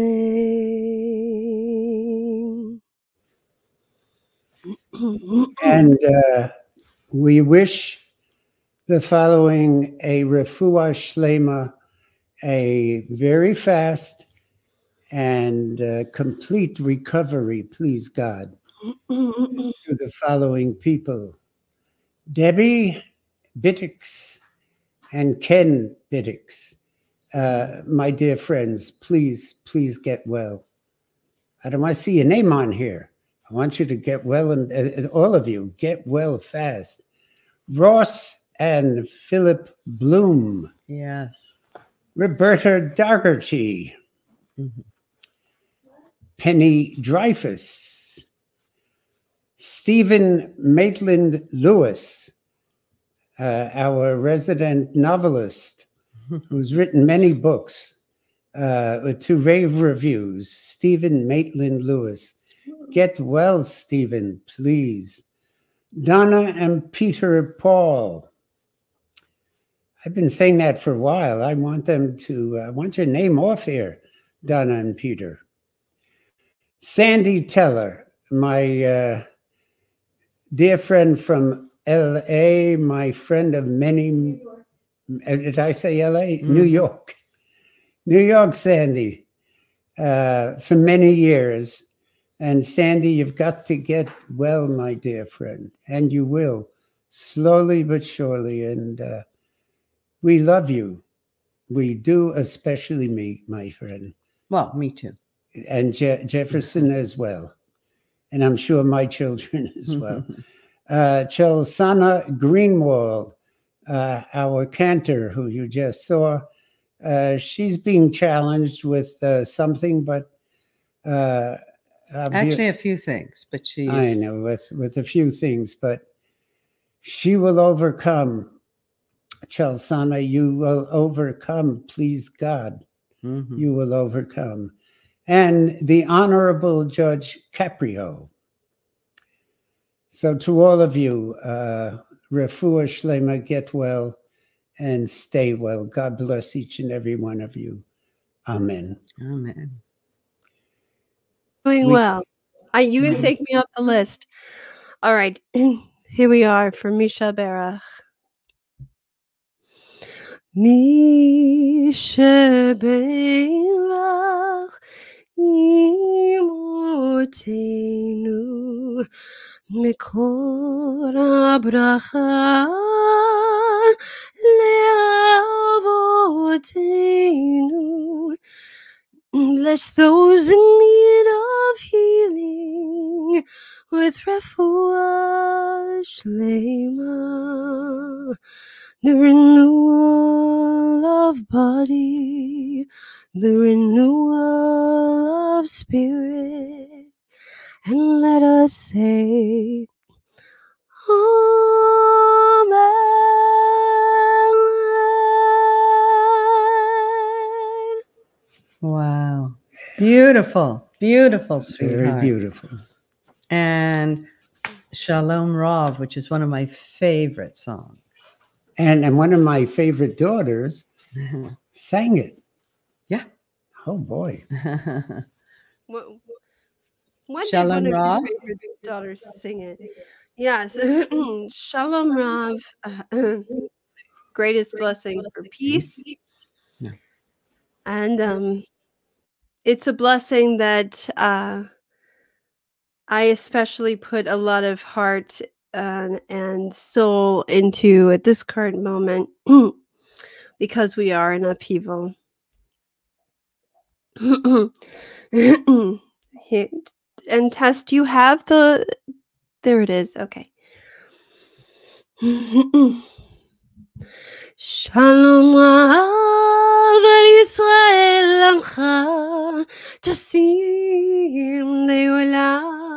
And uh, we wish the following a refuah shlema, a very fast and uh, complete recovery, please God, to the following people Debbie Bittix and Ken Bittix. Uh, my dear friends, please, please get well. I don't want to see your name on here. I want you to get well, and, and all of you get well fast. Ross and Philip Bloom, Yes. Roberta Dougherty, Mhm. Penny Dreyfus, Stephen Maitland Lewis, uh, our resident novelist, who's written many books uh, with two rave reviews. Stephen Maitland Lewis. Get well, Stephen, please. Donna and Peter Paul. I've been saying that for a while. I want them to, I want your name off here, Donna and Peter. Sandy Teller, my uh, dear friend from LA, my friend of many, uh, did I say LA? New York. New York, Sandy, uh, for many years. And Sandy, you've got to get well, my dear friend, and you will, slowly but surely. And uh, we love you. We do, especially me, my friend, Well, me too. and Je- Jefferson as well. And I'm sure my children as well. uh, Chelsana Greenwald, uh, our cantor who you just saw, uh, she's being challenged with uh, something, but uh, Actually, a few things, but she's. I know with with a few things, but she will overcome. Chelsana, you will overcome. Please God, Mhm. you will overcome. And the Honorable Judge Caprio. So, to all of you, uh, refuah shlema, get well, and stay well. God bless each and every one of you. Amen. Amen. Doing We- well. I, you can take me off the list. All right. Here we are for Mi Shebeirach. Misha Berach imotenu מקור הברכה לאבותינו. Bless those in need of healing with refuah shlema, the renewal of body, the renewal of spirit, and let us say, Amen. Wow. Beautiful. Beautiful, Very beautiful. And Shalom Rav, which is one of my favorite songs. And and one of my favorite daughters sang it. Yeah. Oh boy. What, when did Shalom one of your Rav? favorite daughters sing it? Yes, Shalom Rav, uh, greatest blessing for peace. Yeah. And um, it's a blessing that uh, I especially put a lot of heart uh, and soul into at this current moment because we are in upheaval. And Tess you have the there it is okay Shalom Amcha Tasim Leolam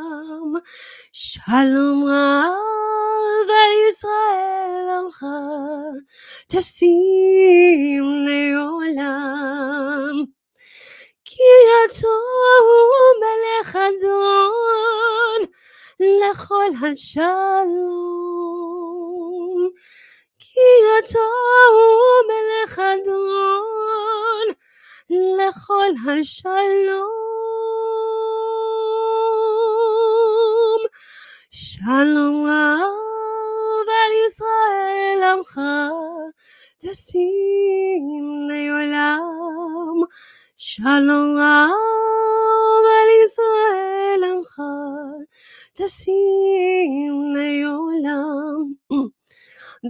Shalom Rav al Yisrael Amcha Tasim Leolam כי הטוב מלך אדון לכל השלום. כי הטוב מלך אדון לכל השלום. שלום רב על ישראל עמך תשים לעולם. שלום רב על ישראל עמך, תשים לעולם.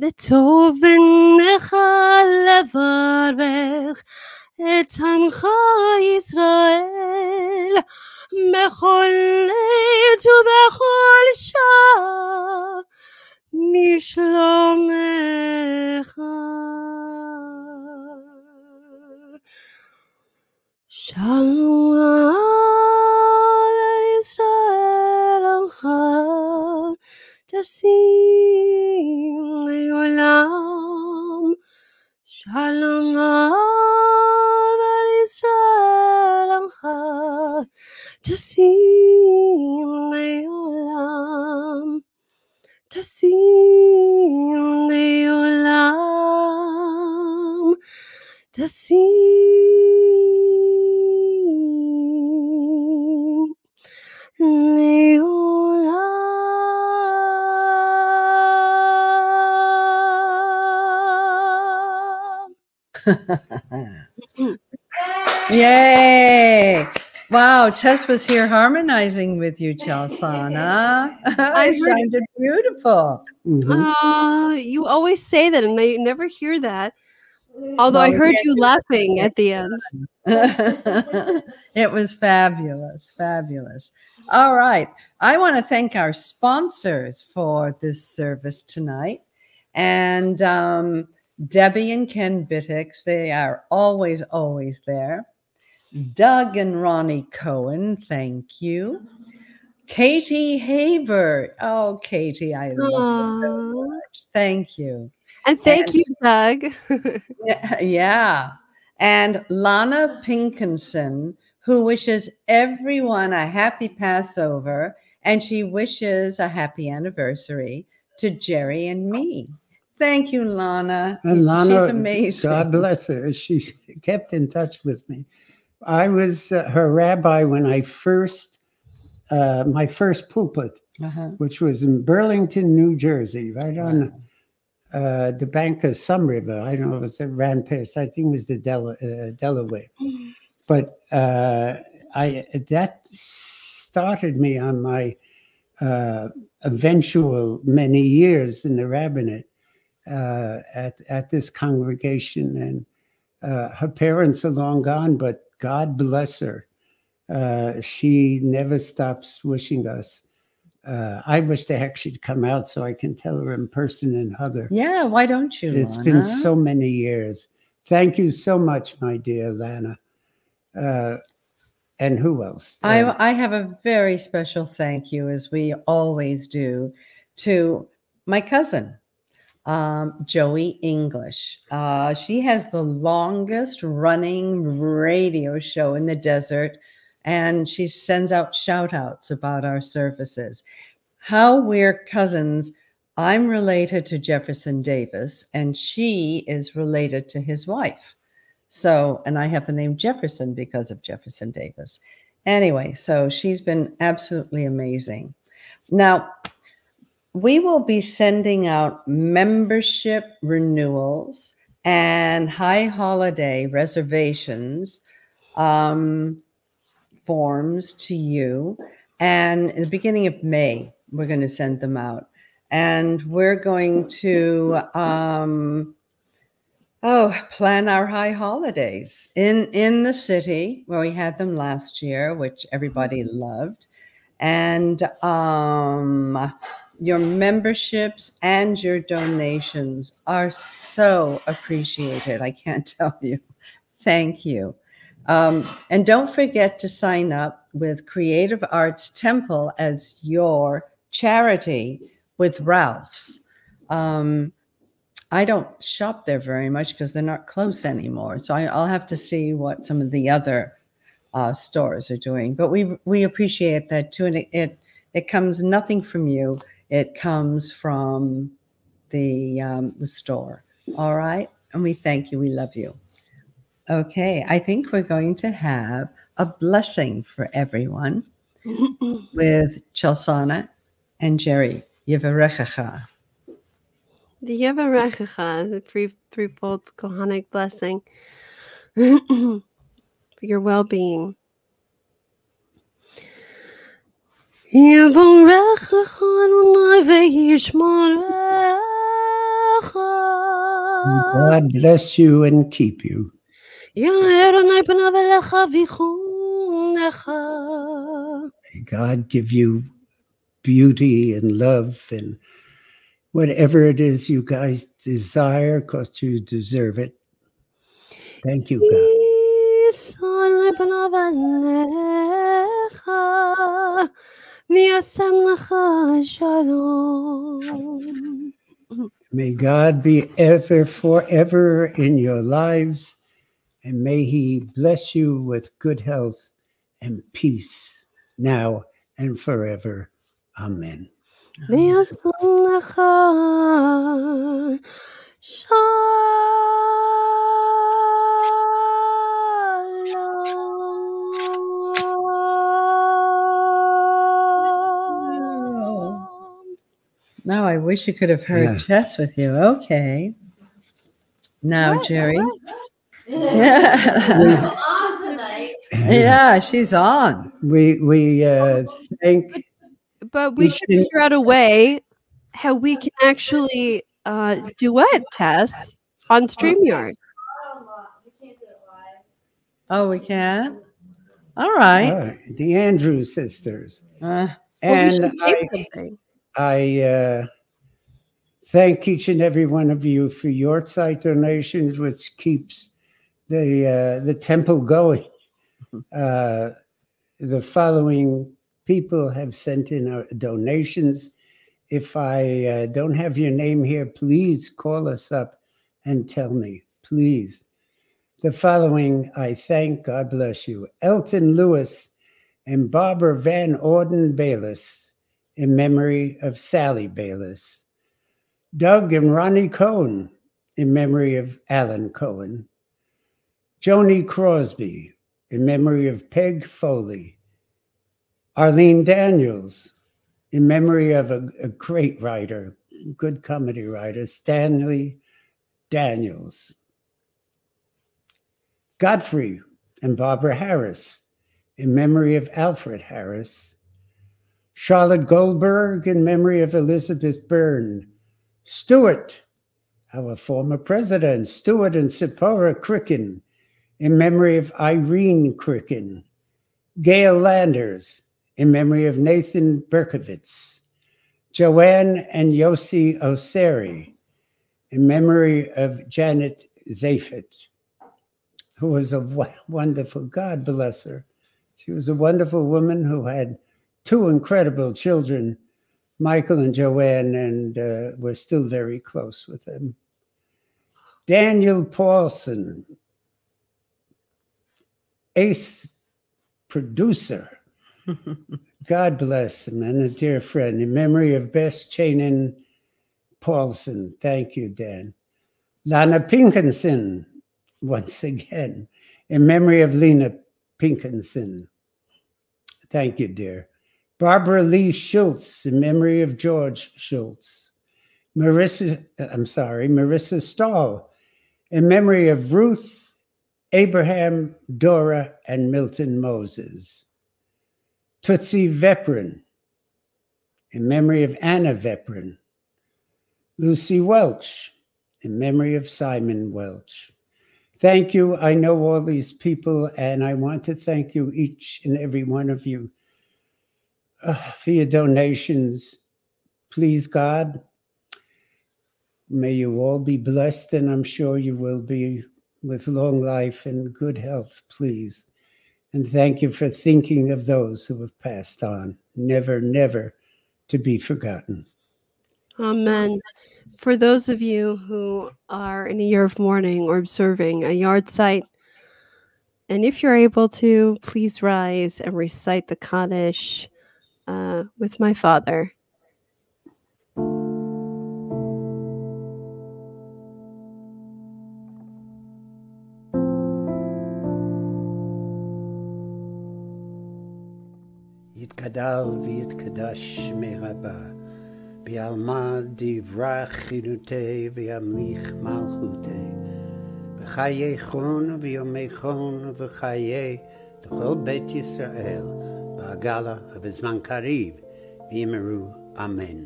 בטוב בניך לברך את עמך ישראל, בכל עת ובכל שעה, משלומך. Shalom על ישראל עמך, תשים לעולם. שלום על ישראל עמך, תשים לעולם. תשים לעולם. תשים לעולם. Yay! Wow, Tess was here harmonizing with you, Chelsana. I heard- find it beautiful. Mhm. Uh, you always say that, and I never hear that. Although I heard you laughing at the end. it was fabulous, fabulous. All right. I want to thank our sponsors for this service tonight. And um, Debbie and Ken Bittix, they are always, always there. Doug and Ronnie Cohen, thank you. Katie Haber. Oh, Katie, I love you so much. Thank you. And thank And- you, Doug. Yeah, yeah. And Lana Pinkenson, who wishes everyone a happy Passover and she wishes a happy anniversary to Jerry and me. Thank you, Lana. And Lana, She's amazing. God bless her. She kept in touch with me. I was uh, her rabbi when I first, uh, my first pulpit, Uh-huh. which was in Burlington, New Jersey, right on uh, the bank of some river. I don't know if it's a ran past. I think it was the Dela- uh, Delaware. But uh, I that started me on my uh, eventual many years in the rabbinate uh, at at this congregation, and uh, her parents are long gone, but God bless her. Uh, she never stops wishing us. Uh, I wish the heck she'd come out so I can tell her in person and hug her. Yeah, why don't you? It's Lana? been so many years. Thank you so much, my dear Lana. Uh, and who else? I, Uh, I have a very special thank you, as we always do, to my cousin, um, Joey English. Uh, she has the longest running radio show in the desert, and she sends out shout outs about our services. How we're cousins. I'm related to Jefferson Davis, and she is related to his wife. So, and I have the name Jefferson because of Jefferson Davis. Anyway, so she's been absolutely amazing. Now, we will be sending out membership renewals and high holiday reservations um, forms to you. And in the beginning of May, we're going to send them out. And we're going to um, Oh, plan our high holidays in in the city where we had them last year, which everybody loved, and um, your memberships and your donations are so appreciated. I can't tell you. Thank you. Um, and don't forget to sign up with Creative Arts Temple as your charity with Ralph's. Um, I don't shop there very much because they're not close anymore. So I, I'll have to see what some of the other uh, stores are doing. But we we appreciate that too, and it, it it comes nothing from you. It comes from the um, the store. All right, and we thank you. We love you. Okay, I think we're going to have a blessing for everyone with Chelsana and Jerry. Yivarechacha. The Yevarechacha, the three threefold Kohanic blessing for your well-being. יבורכך אדוני וישמרך. God bless you and keep you. יאר אדוני פניו אליך ויחונך. May God give you beauty and love and whatever it is you guys desire because you deserve it. Thank you, God. May God be ever, forever in your lives, and may He bless you with good health and peace now and forever. Amen. Amen. Now I wish you could have heard Yeah. Tess with you. Okay. Now, What? Jerry. What? Yeah. yeah, she's on. We we uh, thank But we We should should- figure out a way how we can actually uh, duet Tess on StreamYard. We can't do it live. Oh, we can? All right. uh, the Andrews sisters, Uh, Well, we and I, tape something. I uh, thank each and every one of you for yahrzeit donations, which keeps the uh, the temple going. Uh, the following people have sent in uh, donations. If I uh, don't have your name here, please call us up and tell me, please. The following I thank, God bless you, Elton Lewis and Barbara Van Orden Bayless in memory of Sally Bayless. Doug and Ronnie Cohen, in memory of Alan Cohen. Joni Crosby, in memory of Peg Foley. Arlene Daniels, in memory of a, a great writer, good comedy writer, Stanley Daniels. Godfrey and Barbara Harris, in memory of Alfred Harris. Charlotte Goldberg, in memory of Elizabeth Byrne. Stewart, our former president, Stewart and Sephora Cricken, in memory of Irene Cricken. Gail Landers, in memory of Nathan Berkovitz. Joanne and Yossi Oseri, in memory of Janet Zafet, who was a wonderful, God bless her. She was a wonderful woman who had two incredible children, Michael and Joanne, and uh, we're still very close with them. Daniel Paulson, ace producer. God bless him and a dear friend. In memory of Bess Chanin Paulson. Thank you, Dan. Lana Pinkenson, once again, in memory of Lena Pinkenson. Thank you, dear. Barbara Lee Schultz, in memory of George Schultz. Marissa, I'm sorry, Marissa Stahl, in memory of Ruth, Abraham, Dora, and Milton Moses. Tootsie Veprin, in memory of Anna Veprin. Lucy Welch, in memory of Simon Welch. Thank you. I know all these people, and I want to thank you, each and every one of you, uh, for your donations. Please, God, may you all be blessed, and I'm sure you will be with long life and good health, please. And thank you for thinking of those who have passed on, never, never to be forgotten. Amen. For those of you who are in a year of mourning or observing a yahrzeit, and if you're able to, please rise and recite the Kaddish uh, with my father. יתגדל ויתקדש מרבה, בעלמא דברה חינותי וימליך מלכותי, בחיי חון ויומי חון וחיי לכל בית ישראל, בעגלה ובזמן קריב, ויאמרו אמן.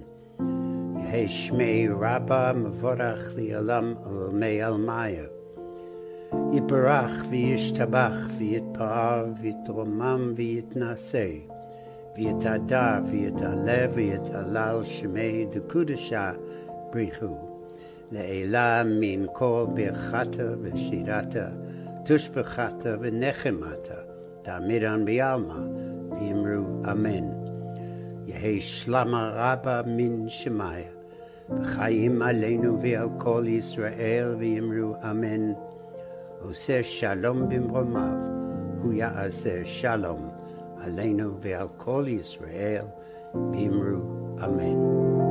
יהי שמי רבה מבורך לעולם ולמי עלמיה. יתברך וישתבח ויתפאר ויתרומם ויתנשא. ויתהדר ויתעלה ויתהלל שמי דקודשה בריחו. לעילה מן כל ברכתה ושירתה, תושבחתה ונחמתה, תעמידן בעלמא, ויאמרו אמן. יהי שלמה רבה מן שמיה, וחיים עלינו ועל כל ישראל, ויאמרו אמן. עושה שלום במרומיו, הוא יעשה שלום. עלינו ועל כל ישראל, ואמרו אמן.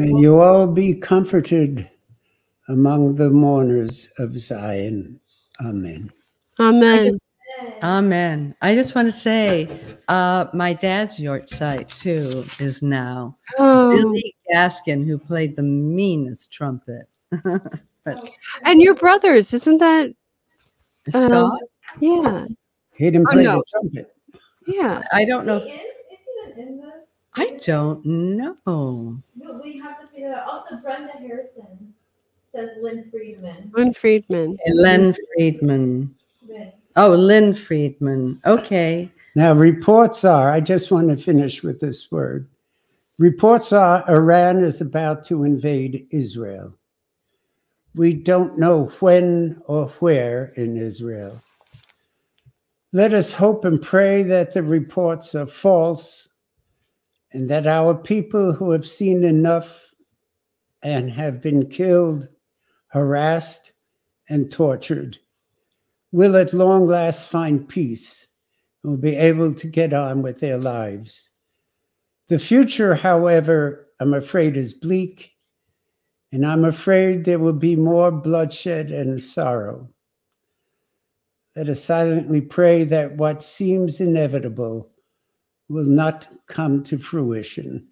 May you all be comforted among the mourners of Zion. Amen. Amen. Amen. I just want to say, uh, my dad's yahrzeit too is now Oh, Billy Gaskin, who played the meanest trumpet. but and your brothers, isn't that? uh, Scott, yeah, He didn't Oh, play no. the trumpet. yeah. I don't know. Is he even in this? I don't know. But we have to figure that out. Also, Brenda Harrison says Lynn Friedman. Lynn Friedman. Lynn Friedman. Lynn. Oh, Lynn Friedman. Okay. Now, reports are, I just want to finish with this word. Reports are Iran is about to invade Israel. We don't know when or where in Israel. Let us hope and pray that the reports are false and that our people who have seen enough and have been killed, harassed, and tortured will at long last find peace and will be able to get on with their lives. The future, however, I'm afraid is bleak, and I'm afraid there will be more bloodshed and sorrow. Let us silently pray that what seems inevitable will not come to fruition.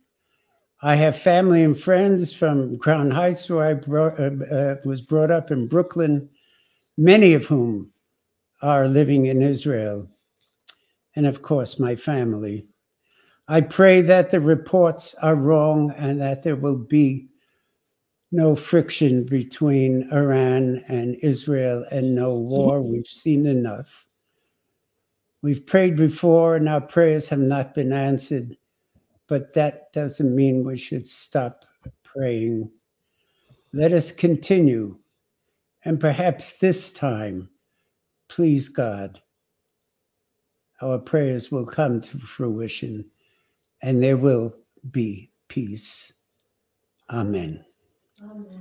I have family and friends from Crown Heights, where I uh, uh, was brought up in Brooklyn, many of whom are living in Israel, and of course, my family. I pray that the reports are wrong and that there will be no friction between Iran and Israel and no war. We've seen enough. We've prayed before and our prayers have not been answered, but that doesn't mean we should stop praying. Let us continue. And perhaps this time, please God, our prayers will come to fruition and there will be peace. Amen.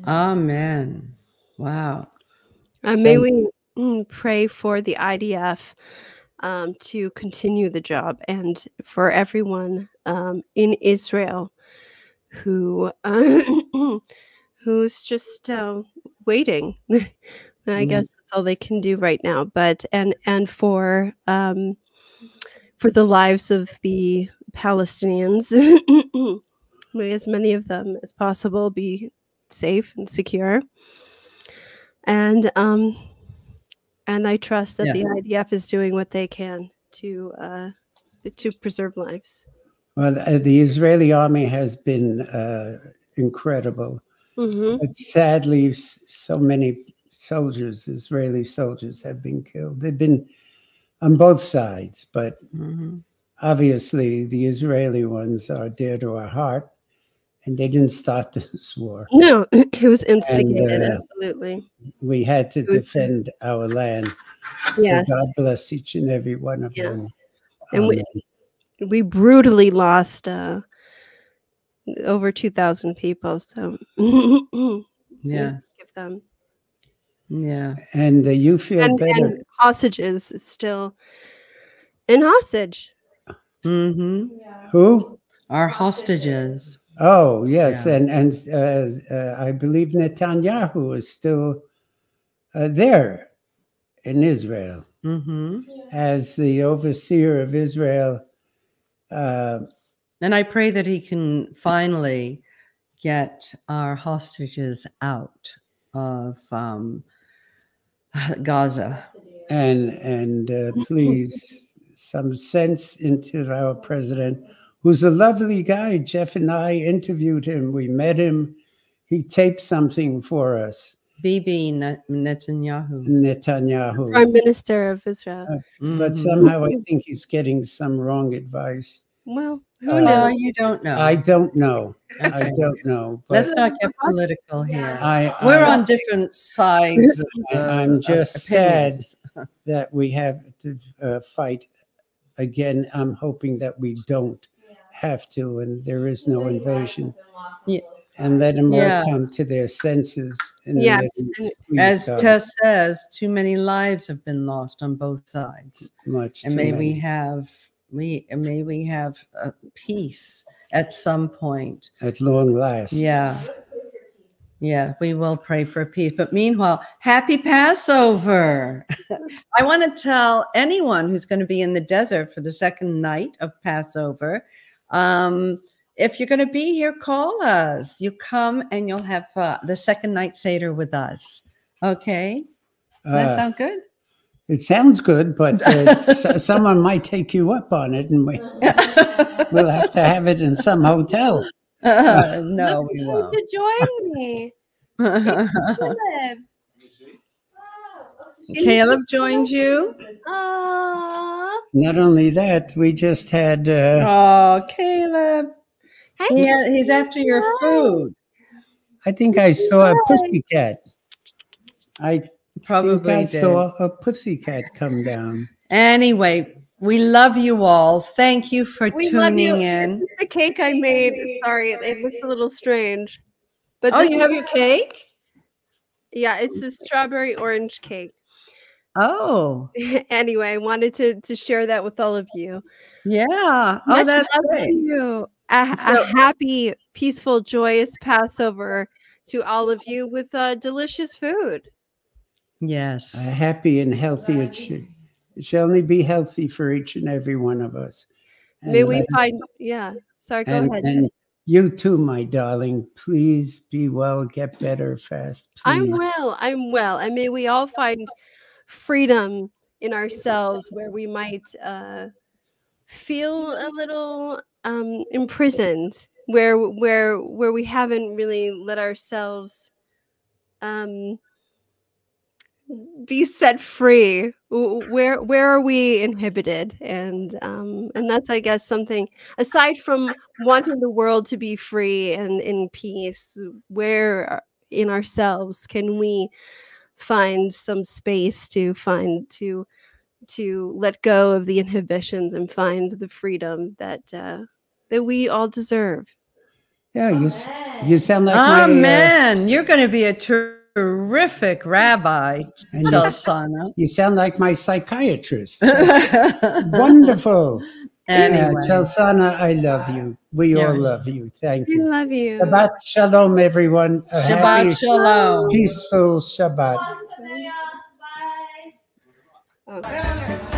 Amen. Wow. Uh, may Thank- we mm, pray for the IDF um, to continue the job and for everyone um, in Israel who uh, who's just uh, waiting. I Mm. guess that's all they can do right now. But and and for um, for the lives of the Palestinians, may as many of them as possible be safe and secure. And um, and I trust that the IDF is doing what they can to uh, to preserve lives. Well, uh, the Israeli army has been uh, incredible, hmm but sadly, so many soldiers, Israeli soldiers, have been killed. They've been on both sides, but Mhm. obviously, the Israeli ones are dear to our heart, and they didn't start this war. No, it was instigated. uh, absolutely. We had to was- defend our land. So Yes. God bless each and every one of Yeah. them. And we- Amen. We brutally lost uh, over two thousand people. So Yeah. give them Yeah. and uh, you feel and, better. and hostages still in hostage. hmm Who? Our hostages. Oh yes, Yeah. and and uh, uh, I believe Netanyahu is still uh, there in Israel hmm as the overseer of Israel. Uh, And I pray that he can finally get our hostages out of um, Gaza. and and uh, please some sense into our president, who's a lovely guy. Jeff and I interviewed him. We met him. He taped something for us, Bibi Netanyahu. Netanyahu. Prime Minister of Israel. But Mhm. somehow I think he's getting some wrong advice. Well, who Uh, knows? you don't know. I don't know. I don't know. But Let's not get political here. I, We're I, on different sides. Of, I- uh, I'm of just sad that we have to uh, fight again. I'm hoping that we don't have to, and there is no invasion, Yeah. and let them Yeah. all come to their senses. And Yes, let them and- please As Tess says, too many lives have been lost on both sides. much and may we have we may we have uh, peace at some point at long last. yeah yeah we will pray for peace but meanwhile happy passover i want to tell anyone who's going to be in the desert for the second night of passover um, if you're going to be here call us. You come and you'll have uh, the second night seder with us. Okay? Does that Uh, sound good? it sounds good, but uh, someone might take you up on it, and we, we'll have to have it in some hotel. Uh, no we won't. to join me. Caleb. Caleb joined you. Aw. Not only that, we just had. Uh, Oh, Caleb. Hey, Yeah, he's after your food. I think I saw a pussycat. I Probably think I did. saw a pussycat come down. Anyway, we love you all. Thank you for We love you. tuning in. This is the cake I made. Sorry, it looks a little strange. But Oh, this you have your cake? yeah, it's the strawberry orange cake. Oh, anyway, I wanted to to share that with all of you. yeah. Oh, that's great. you. A, So- a happy, peaceful, joyous Passover to all of you with uh, delicious food. Yes. Uh, happy and healthy. It should, it should only be healthy for each and every one of us. May we let- find, yeah. Sorry, go and, ahead. and you too, my darling. Please be well, get better fast. I'm well. I'm well. And may we all find freedom in ourselves where we might uh, feel a little um, imprisoned, where where where we haven't really let ourselves um, be set free. Where where are we inhibited? And um, and that's I guess something aside from wanting the world to be free and in peace. Where in ourselves can we find some space to find to to let go of the inhibitions and find the freedom that uh, that we all deserve. Yeah, you s- you sound like my. uh, Amen. You're going to be a terrific rabbi, and you, you sound like my psychiatrist. Wonderful. Anyway. Yeah, Chelsana, I love you. We Yeah. all love you. Thank We you. love you. Shabbat shalom, everyone. A happy, Shabbat shalom. peaceful Shabbat. Bye. Oh.